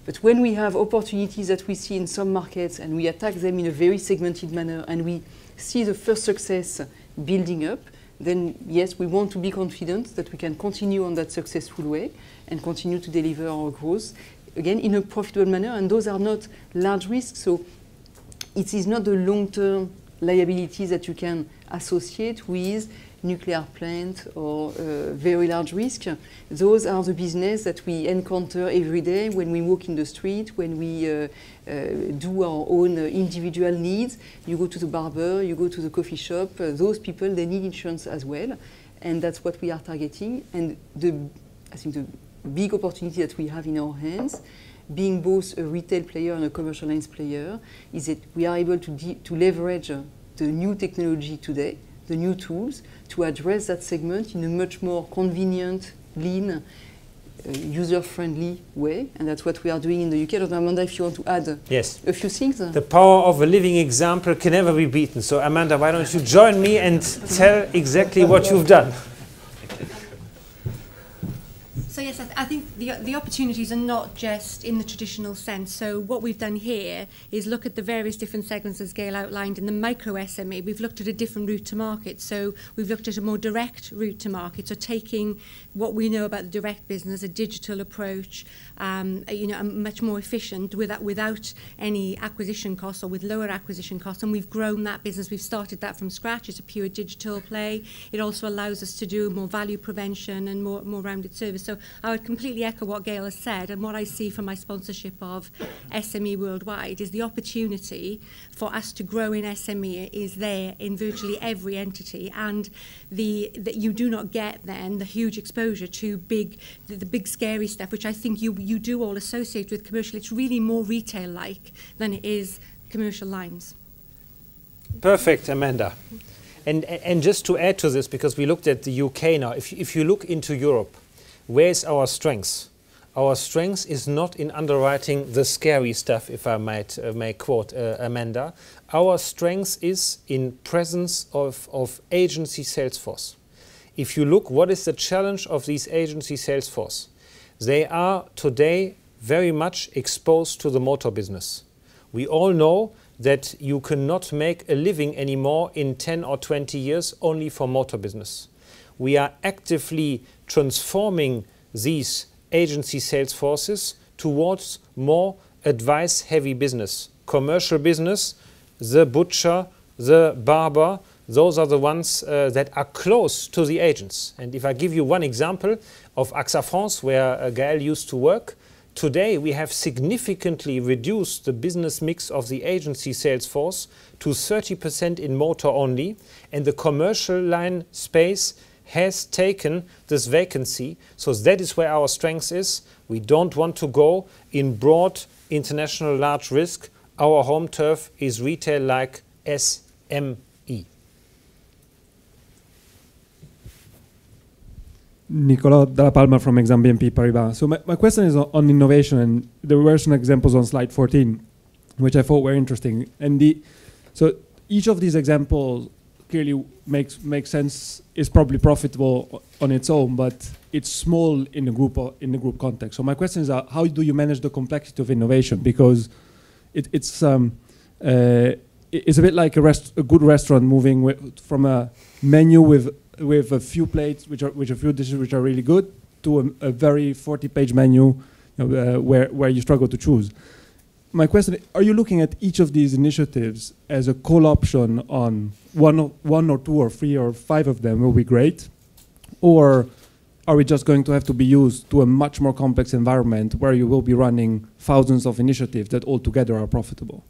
But when we have opportunities that we see in some markets and we attack them in a very segmented manner and we see the first success building up, then yes, we want to be confident that we can continue on that successful way and continue to deliver our growth, again, in a profitable manner. And those are not large risks, so it is not the long-term liabilities that you can associate with nuclear plant or uh, very large risk. Those are the business that we encounter every day when we walk in the street, when we uh, uh, do our own uh, individual needs. You go to the barber, you go to the coffee shop. uh, those people, they need insurance as well. And that's what we are targeting. And the, I think the big opportunity that we have in our hands being both a retail player and a commercial lines player, is that we are able to, to leverage the new technology today, the new tools, to address that segment in a much more convenient, lean, uh, user-friendly way, and that's what we are doing in the UK. I Amanda, if you want to add uh, Yes. a few things. The power of a living example can never be beaten. So, Amanda, why don't you join me and tell exactly what you've done? So yes, I, th- I think the, the opportunities are not just in the traditional sense. So what we've done here is look at the various different segments as Gaëlle outlined in the micro SME. We've looked at a different route to market. So we've looked at a more direct route to market. So taking what we know about the direct business, a digital approach, um, you know, much more efficient without without any acquisition costs or with lower acquisition costs. And we've grown that business. We've started that from scratch. It's a pure digital play. It also allows us to do more value prevention and more more rounded service. So I would completely echo what Gaëlle has said. And what I see from my sponsorship of SME worldwide is the opportunity for us to grow in SME is there in virtually every entity, and the that you do not get then the huge exposure to big the, the big scary stuff, which I think you you do all associate with commercial. It's really more retail like than it is commercial lines. Perfect, Amanda. And, and just to add to this, because we looked at the UK now, if, if you look into Europe, where's our strength? Our strength is not in underwriting the scary stuff, if I might uh, may quote uh, Amanda. Our strength is in presence of, of agency sales force. If you look, what is the challenge of these agency sales force? They are today very much exposed to the motor business. We all know that you cannot make a living anymore in 10 or 20 years only for motor business. We are actively transforming these agency sales forces towards more advice heavy business, commercial business, the butcher, the barber, those are the ones uh, that are close to the agents. And if I give you one example of AXA France, where uh, Gaëlle used to work, Today, we have significantly reduced the business mix of the agency sales force to 30% in motor only, and the commercial line space has taken this vacancy. So that is where our strength is. We don't want to go in broad international large risk. Our home turf is retail like SME. Nicola Dalla Palma from Exane BNP Paribas. So my, my question is on, on innovation, and there were some examples on slide 14, which I thought were interesting. And the so each of these examples clearly makes makes sense. Is probably profitable on its own, but it's small in the group in the group context. So my question is, how do you manage the complexity of innovation? Because it, it's um, uh, it's a bit like a, rest, a good restaurant moving from a menu with with a few plates, which are which a few dishes which are really good, to a, a very 40-page menu you know, uh, where where you struggle to choose. My question: Are you looking at each of these initiatives as a call option on one, or, one or two or three or five of them will be great, or are we just going to have to be used to a much more complex environment where you will be running thousands of initiatives that all together are profitable?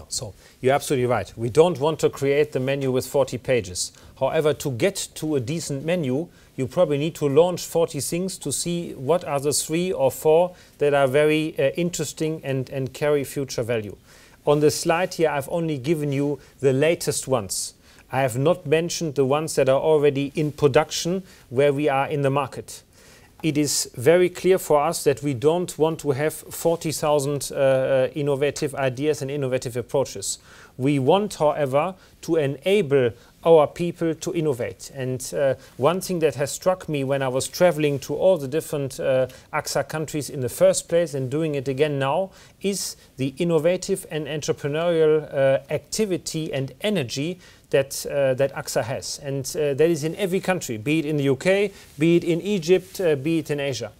No, so you're absolutely right. We don't want to create the menu with 40 pages. However, to get to a decent menu, you probably need to launch 40 things to see what are the three or four that are very uh, interesting and, and carry future value. On the slide here, I've only given you the latest ones. I have not mentioned the ones that are already in production where we are in the market it is very clear for us that we don't want to have 40,000 uh, uh, innovative ideas and innovative approaches. We want, however, to enable our people to innovate. And uh, one thing that has struck me when I was traveling to all the different uh, AXA countries in the first place and doing it again now is the innovative and entrepreneurial uh, activity and energy that, uh, that AXA has. And uh, that is in every country, be it in the UK, be it in Egypt, uh, be it in Asia.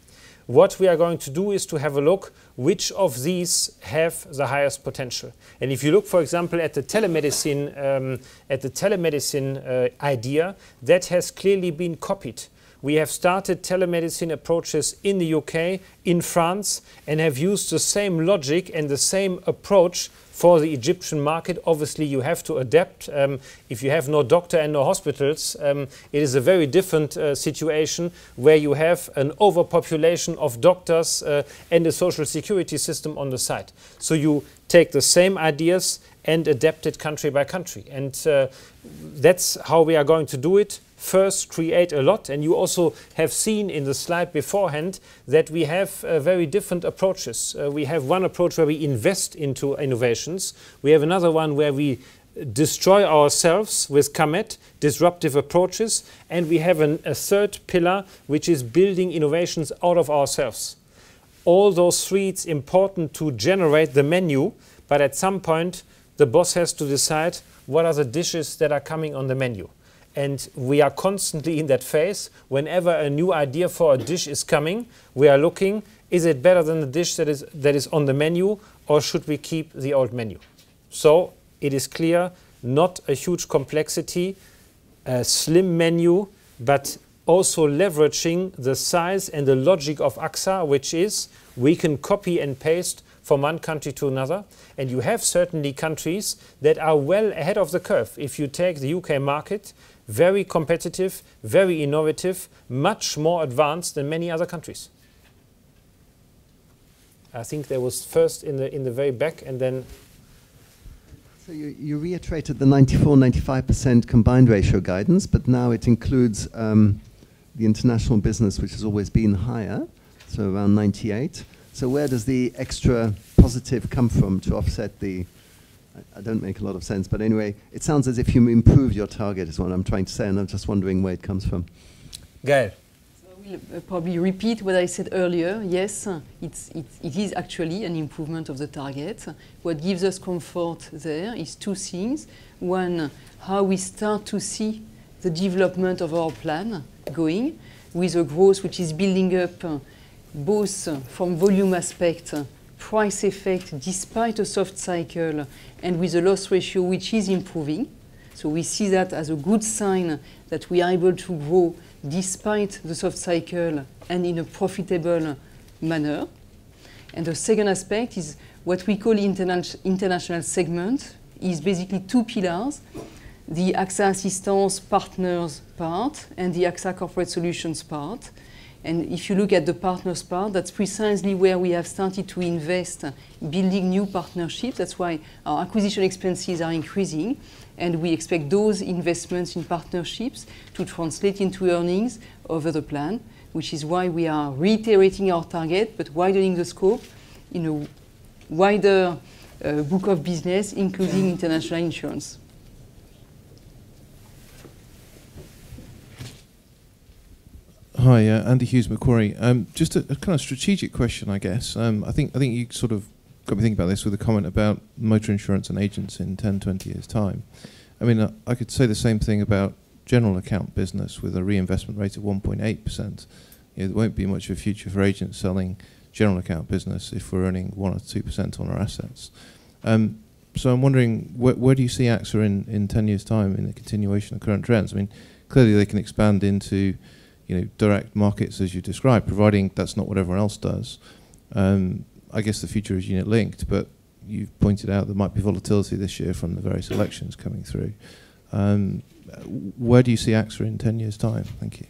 What we are going to do is to have a look which of these have the highest potential. And if you look, for example, at the telemedicine, um, at the telemedicine uh, idea, that has clearly been copied. We have started telemedicine approaches in the UK, in France, and have used the same logic and the same approach for the Egyptian market. Obviously, you have to adapt. Um, if you have no doctor and no hospitals, um, it is a very different uh, situation where you have an overpopulation of doctors uh, and a social security system on the side. So you take the same ideas and adapt it country by country. And uh, that's how we are going to do it first create a lot. And you also have seen in the slide beforehand that we have uh, very different approaches. Uh, we have one approach where we invest into innovations. We have another one where we destroy ourselves with Kamet, disruptive approaches. And we have an, a third pillar, which is building innovations out of ourselves. All those three, it's important to generate the menu, but at some point, the boss has to decide what are the dishes that are coming on the menu. And we are constantly in that phase. Whenever a new idea for a dish is coming, we are looking, is it better than the dish that is, that is on the menu, or should we keep the old menu? So it is clear, not a huge complexity, a slim menu, but also leveraging the size and the logic of AXA, which is we can copy and paste from one country to another. And you have certainly countries that are well ahead of the curve. If you take the UK market, very competitive, very innovative, much more advanced than many other countries. I think there was first in the in the very back and then so you, you reiterated the 94 95% combined ratio guidance, but now it includes um, the international business, which has always been higher, so around 98. So where does the extra positive come from to offset the I don't make a lot of sense, but anyway, it sounds as if you improved your target, is what I'm trying to say, and I'm just wondering where it comes from. Gaëlle. So I will uh, probably repeat what I said earlier. Yes, it's, it's, it is actually an improvement of the target. What gives us comfort there is two things. One, how we start to see the development of our plan going with a growth which is building up uh, both uh, from volume aspect price effect despite a soft cycle and with a loss ratio which is improving. So we see that as a good sign that we are able to grow despite the soft cycle and in a profitable manner. And the second aspect is what we call interna international segment is basically two pillars, the AXA Assistance Partners part and the AXA Corporate Solutions part. And if you look at the partners part, that's precisely where we have started to invest, building new partnerships. That's why our acquisition expenses are increasing. And we expect those investments in partnerships to translate into earnings over the plan, which is why we are reiterating our target, but widening the scope in a wider uh, book of business, including international insurance. Hi, uh, Andy Hughes, Macquarie. Um, just a, a, kind of strategic question, I guess. Um, I think I think you sort of got me thinking about this with a comment about motor insurance and agents in 10, 20 years' time. I mean, uh, I could say the same thing about general account business with a reinvestment rate of 1.8%. You know, there won't be much of a future for agents selling general account business if we're earning 1 or 2% on our assets. Um, so I'm wondering, wh where do you see AXA in, in 10 years' time in the continuation of current trends? I mean, clearly they can expand into you know, direct markets as you described, providing that's not what everyone else does. Um, I guess the future is unit linked, but you've pointed out there might be volatility this year from the various elections coming through. Um, where do you see AXA in 10 years' time? Thank you.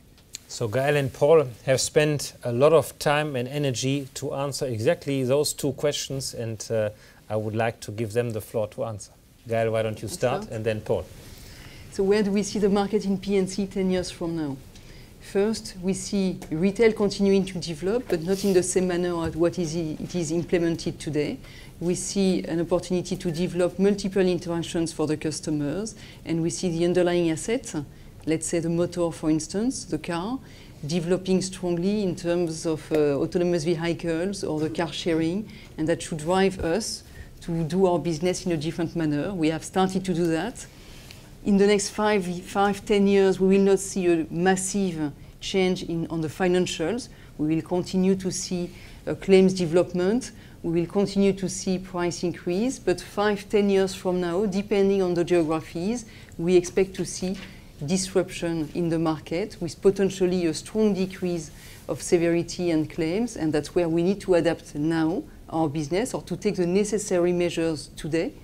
So Gaëlle and Paul have spent a lot of time and energy to answer exactly those two questions, and uh, I would like to give them the floor to answer. Gaëlle, why don't you start, and then Paul. So where do we see the market in P&C 10 years from now? First, we see retail continuing to develop, but not in the same manner as what is it is implemented today. We see an opportunity to develop multiple interactions for the customers, and we see the underlying assets, let's say the motor, for instance, the car, developing strongly in terms of uh, autonomous vehicles or the car sharing, and that should drive us to do our business in a different manner. We have started to do that in the next five, five, ten years, we will not see a massive change in, on the financials. We will continue to see uh, claims development. We will continue to see price increase. But five, ten years from now, depending on the geographies, we expect to see disruption in the market with potentially a strong decrease of severity and claims. And that's where we need to adapt now our business or to take the necessary measures today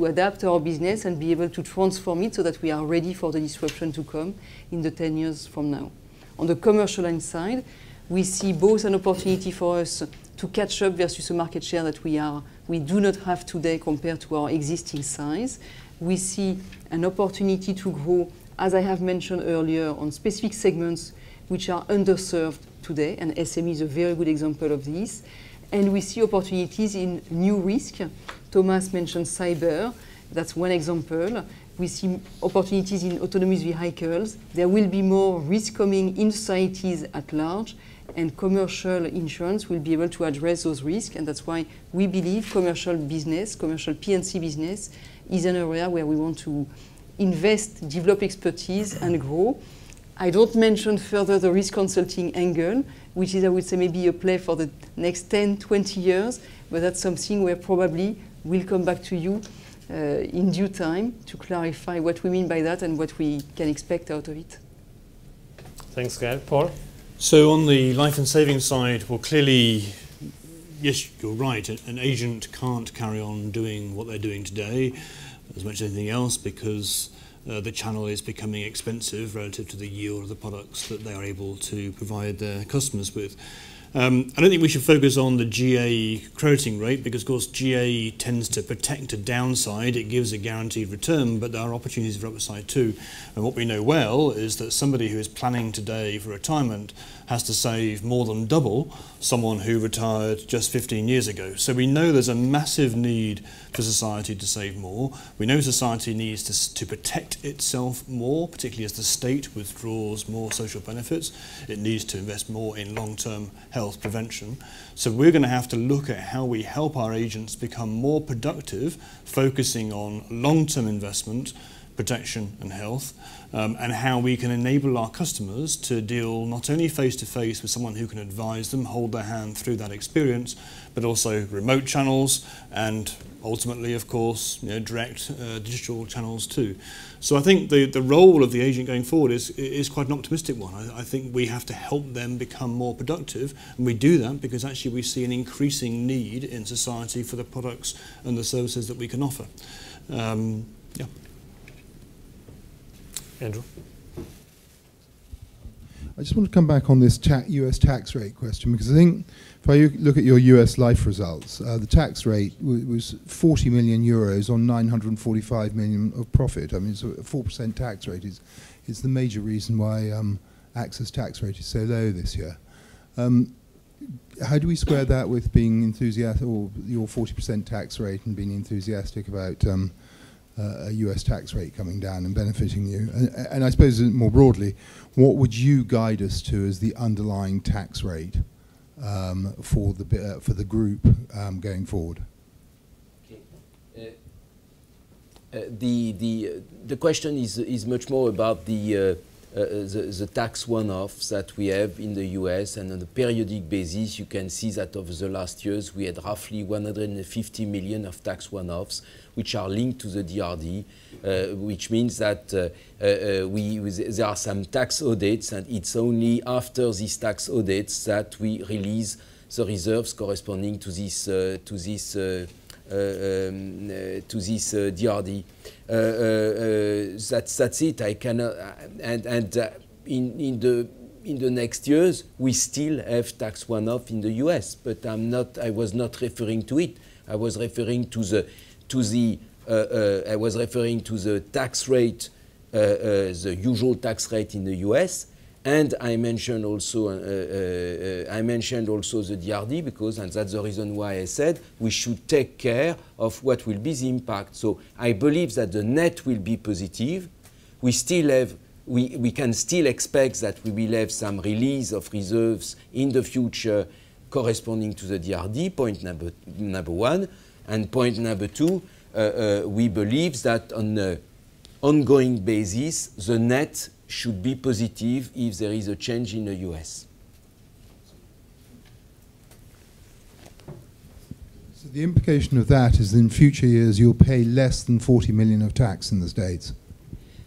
to adapt our business and be able to transform it so that we are ready for the disruption to come in the 10 years from now. On the commercial line side, we see both an opportunity for us to catch up versus a market share that we are we do not have today compared to our existing size. We see an opportunity to grow as I have mentioned earlier, on specific segments which are underserved today, and SME is a very good example of this. And we see opportunities in new risk. Thomas mentioned cyber, that's one example. We see opportunities in autonomous vehicles. There will be more risk coming in societies at large, and commercial insurance will be able to address those risks. And that's why we believe commercial business, commercial P&C business, is an area where we want to invest, develop expertise, and grow. I don't mention further the risk consulting angle, which is, I would say, maybe a play for the next 10, 20 years, but that's something where probably we'll come back to you uh, in due time to clarify what we mean by that and what we can expect out of it. Thanks, Gaëlle. Paul? So on the life and saving side, well, clearly, yes, you're right. An agent can't carry on doing what they're doing today as much as anything else because uh, the channel is becoming expensive relative to the yield of the products that they are able to provide their customers with. Um, I don't think we should focus on the GAE crediting rate because, of course, GAE tends to protect a downside. It gives a guaranteed return, but there are opportunities for upside too. And what we know well is that somebody who is planning today for retirement has to save more than double someone who retired just 15 years ago. So we know there's a massive need for society to save more. We know society needs to, to protect itself more, particularly as the state withdraws more social benefits. It needs to invest more in long-term health prevention. So we're going to have to look at how we help our agents become more productive, focusing on long-term investment, protection and health, um, and how we can enable our customers to deal not only face to face with someone who can advise them, hold their hand through that experience, but also remote channels and ultimately, of course, you know, direct uh, digital channels too. So I think the, the role of the agent going forward is, is quite an optimistic one. I, I think we have to help them become more productive, and we do that because actually we see an increasing need in society for the products and the services that we can offer. Um, yeah. Andrew? I just want to come back on this US tax rate question because I think if I look at your US life results, uh, the tax rate was 40 million euros on 945 million of profit. I mean, so a 4% tax rate is, is the major reason why um, AXA's tax rate is so low this year. Um, how do we square that with being enthusiastic, or your 40% tax rate and being enthusiastic about um, a US tax rate coming down and benefiting you? And, and, I suppose more broadly, what would you guide us to as the underlying tax rate um, for the uh, for the group um, going forward? Uh, uh, the the the question is is much more about the uh, uh, the, the, tax one-offs that we have in the US and on a periodic basis you can see that over the last years we had roughly 150 million of tax one-offs which are linked to the DRD, uh, which means that uh, uh, we, there are some tax audits, and it's only after these tax audits that we release the reserves corresponding to this to this um, to this DRD. That's that's it. I cannot and and in in the in the next years, we still have tax one-off in the US, but I'm not, I was not referring to it. I was referring to the to the, uh, uh, I was referring to the tax rate, uh, the usual tax rate in the US, and I mentioned also, uh, uh, I mentioned also the DRD because, and that's the reason why I said we should take care of what will be the impact. So I believe that the net will be positive. We still have, we, we can still expect that we will have some release of reserves in the future corresponding to the DRD, point number, number one. And point number two, uh, uh, we believe that on an ongoing basis, the net should be positive if there is a change in the US. So the implication of that is that in future years you'll pay less than 40 million of tax in the States.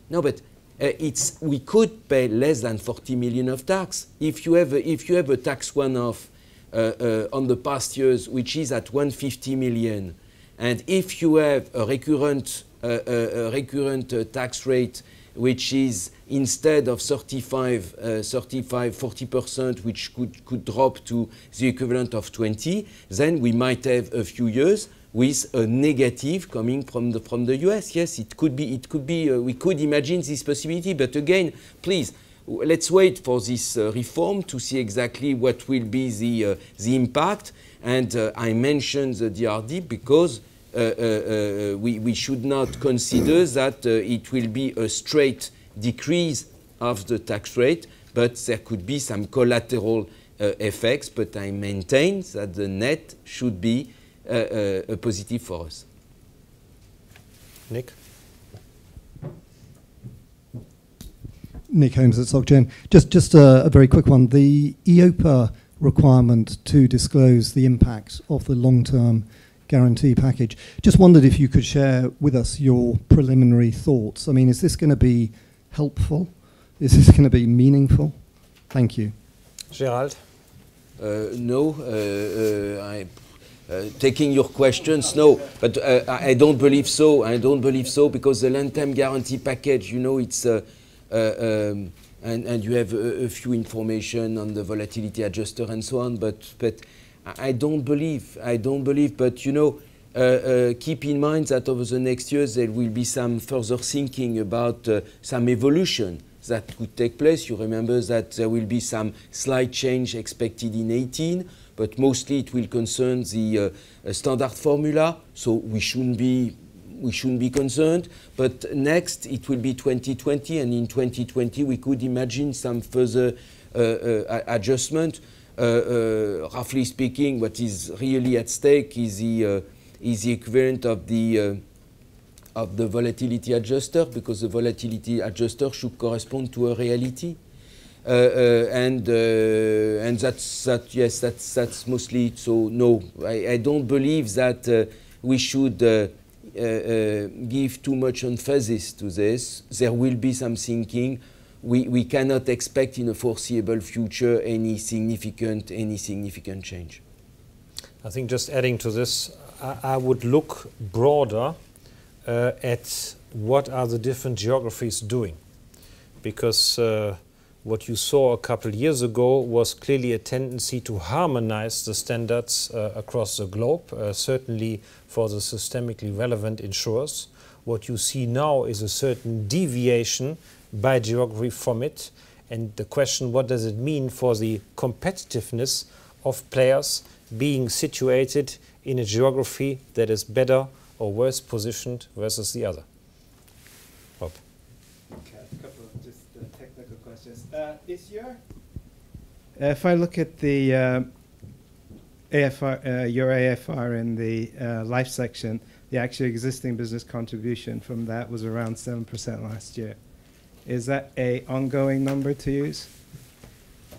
No, but uh, it's, we could pay less than 40 million of tax. If you have a, if you have a tax one-off uh, uh, on the past years, which is at 150 million. And if you have a recurrent, uh, a recurrent tax rate which is instead of 35, uh, 35 40%, which could, could drop to the equivalent of 20, then we might have a few years, with a negative coming from the from the US. Yes, it could be. It could be. Uh, we could imagine this possibility. But again, please, let's wait for this uh, reform to see exactly what will be the uh, the impact. And uh, I mentioned the DRD because. Uh, uh, we, we should not consider that it will be a straight decrease of the tax rate, but there could be some collateral uh, effects. But I maintain that the net should be uh, uh, a positive for us. Nick? Nick Holmes at SocGen. Just, just a, a, very quick one. The EIOPA requirement to disclose the impact of the long-term guarantee package. Just wondered if you could share with us your preliminary thoughts. I mean, is this going to be helpful? Is this going to be meaningful? Thank you. Gerald? Uh, no, uh, uh, I uh, taking your questions, no, but uh, I don't believe so. I don't believe so because the long-term guarantee package, you know, it's uh, um, and, and you have a, a, few information on the volatility adjuster and so on. But but I don't believe. I don't believe. But you know. Uh, uh, keep in mind that over the next years there will be some further thinking about uh, some evolution that could take place. You remember that there will be some slight change expected in 18 but mostly it will concern the uh, standard formula, so we shouldn't be we shouldn't be concerned. But next, it will be 2020, and in 2020, we could imagine some further uh, uh, adjustment. Roughly speaking, what is really at stake is the, is the equivalent of the, of the volatility adjuster, because the volatility adjuster should correspond to a reality. Uh, uh, and uh, and that's that yes that's that's mostly it. So no, I, I don't believe that we should. Uh, uh, give too much emphasis to this. There will be some thinking. We, we cannot expect in a foreseeable future any significant, any significant change. I think just adding to this, I, I would look broader uh, at what are the different geographies doing. Because what you saw a couple of years ago was clearly a tendency to harmonize the standards uh, across the globe, uh, certainly for the systemically relevant insurers. What you see now is a certain deviation by geography from it. And the question, what does it mean for the competitiveness of players being situated in a geography that is better or worse positioned versus the other? Rob. Okay, a couple of just uh, this year, if I look at the uh, AFR, uh, your AFR in the uh, life section, the actual existing business contribution from that was around 7% last year. Is that a ongoing number to use?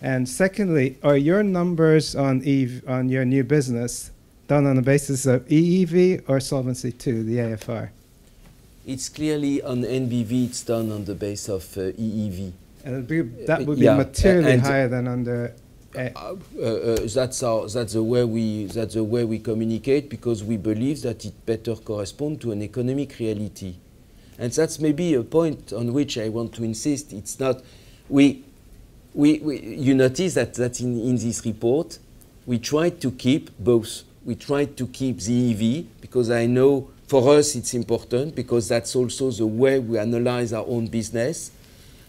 And secondly, are your numbers on EV, on your new business done on the basis of EEV or Solvency II, the AFR? It's clearly on NBV, it's done on the base of uh, EEV. And be, that would be yeah, materially higher than under. Uh, uh, that's our, that's the way we that's the way we communicate because we believe that it better corresponds to an economic reality, and that's maybe a point on which I want to insist. It's not we. We, we, you notice that, that in, in this report, we tried to keep both. We try to keep the EV because I know for us it's important because that's also the way we analyze our own business.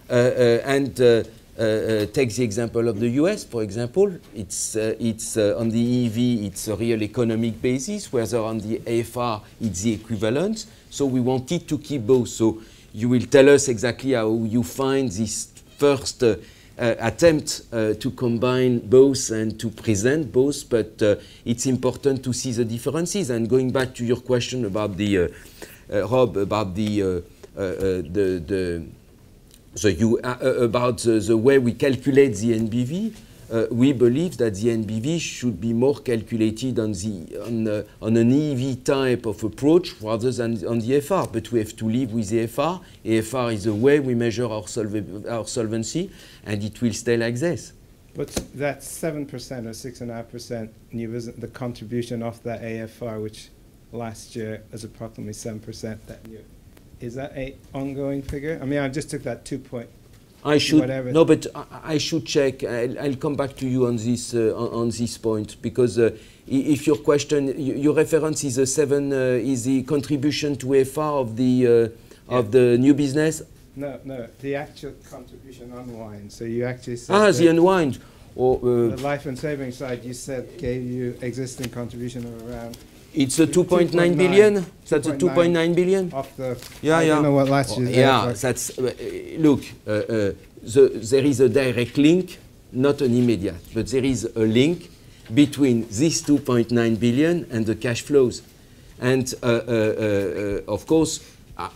Uh, uh, and uh, take the example of the US, for example. It's, it's on the EV, it's a real economic basis, whether on the AFR, it's the equivalent. So we wanted to keep both. So you will tell us exactly how you find this first uh, uh, Uh, attempt uh, to combine both and to present both, but uh, it's important to see the differences. And going back to your question about the, uh, Rob, about the, the, the you, uh, uh, about the, the, way we calculate the NBV, uh, we believe that the NBV should be more calculated on, the, on, uh, on an EV type of approach rather than on the FR. But we have to live with the FR. AFR is the way we measure our, solv our solvency, and it will stay like this. But that 7% or 6.5% new business, the contribution of that AFR, which last year was approximately 7%, that is that an ongoing figure? I mean, I just took that two point. I should whatever. no, but I, I should check. I'll, I'll come back to you on this uh, on, on this point because uh, if your question, your reference is a seven uh, is the contribution to FR of the uh, of the new business. No, no, the actual contribution unwind. So you actually said Ah, the unwind. Or uh, the life and savings side, you said gave you existing contribution of around. It's a 2.9 billion. That's a 2.9 billion. Off the. Yeah, I yeah. don't know what last year's. Yeah, there, that's uh, look. Uh, uh, the, there is a direct link, not an immediate, but there is a link between this 2.9 billion and the cash flows, and uh, uh, uh, of course,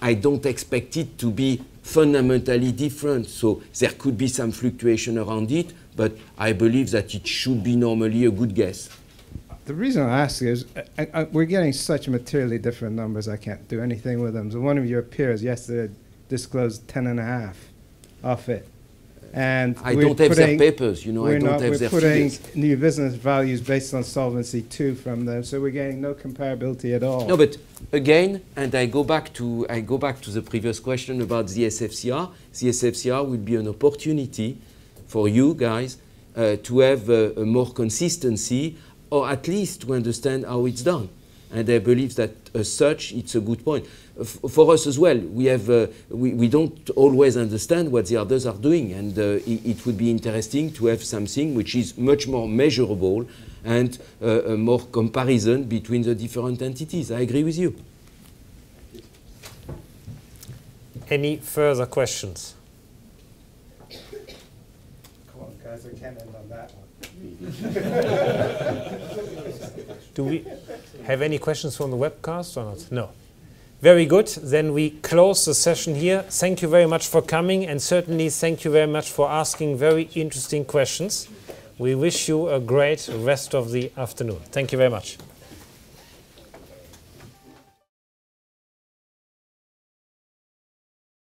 I don't expect it to be fundamentally different. So there could be some fluctuation around it, but I believe that it should be normally a good guess. The reason I ask is I, I, we're getting such materially different numbers. I can't do anything with them. So one of your peers yesterday disclosed ten and a half off it, and I don't have their papers, you know, I don't not, have we're their putting figures. new business values based on solvency two from them. So we're getting no comparability at all. No, but again, and I go back to I go back to the previous question about the SFCR. The SFCR will be an opportunity for you guys uh, to have uh, a more consistency, or at least to understand how it's done. And I believe that as such, it's a good point. F- for us as well, we, have, uh, we, we don't always understand what the others are doing, and uh, it, it would be interesting to have something which is much more measurable and uh, a more comparison between the different entities. I agree with you. Any further questions? Come on, guys, I can't end on that one. [laughs] Do we have any questions from the webcast or not? No. Very good. Then we close the session here. Thank you very much for coming, and certainly thank you very much for asking very interesting questions. We wish you a great rest of the afternoon. Thank you very much.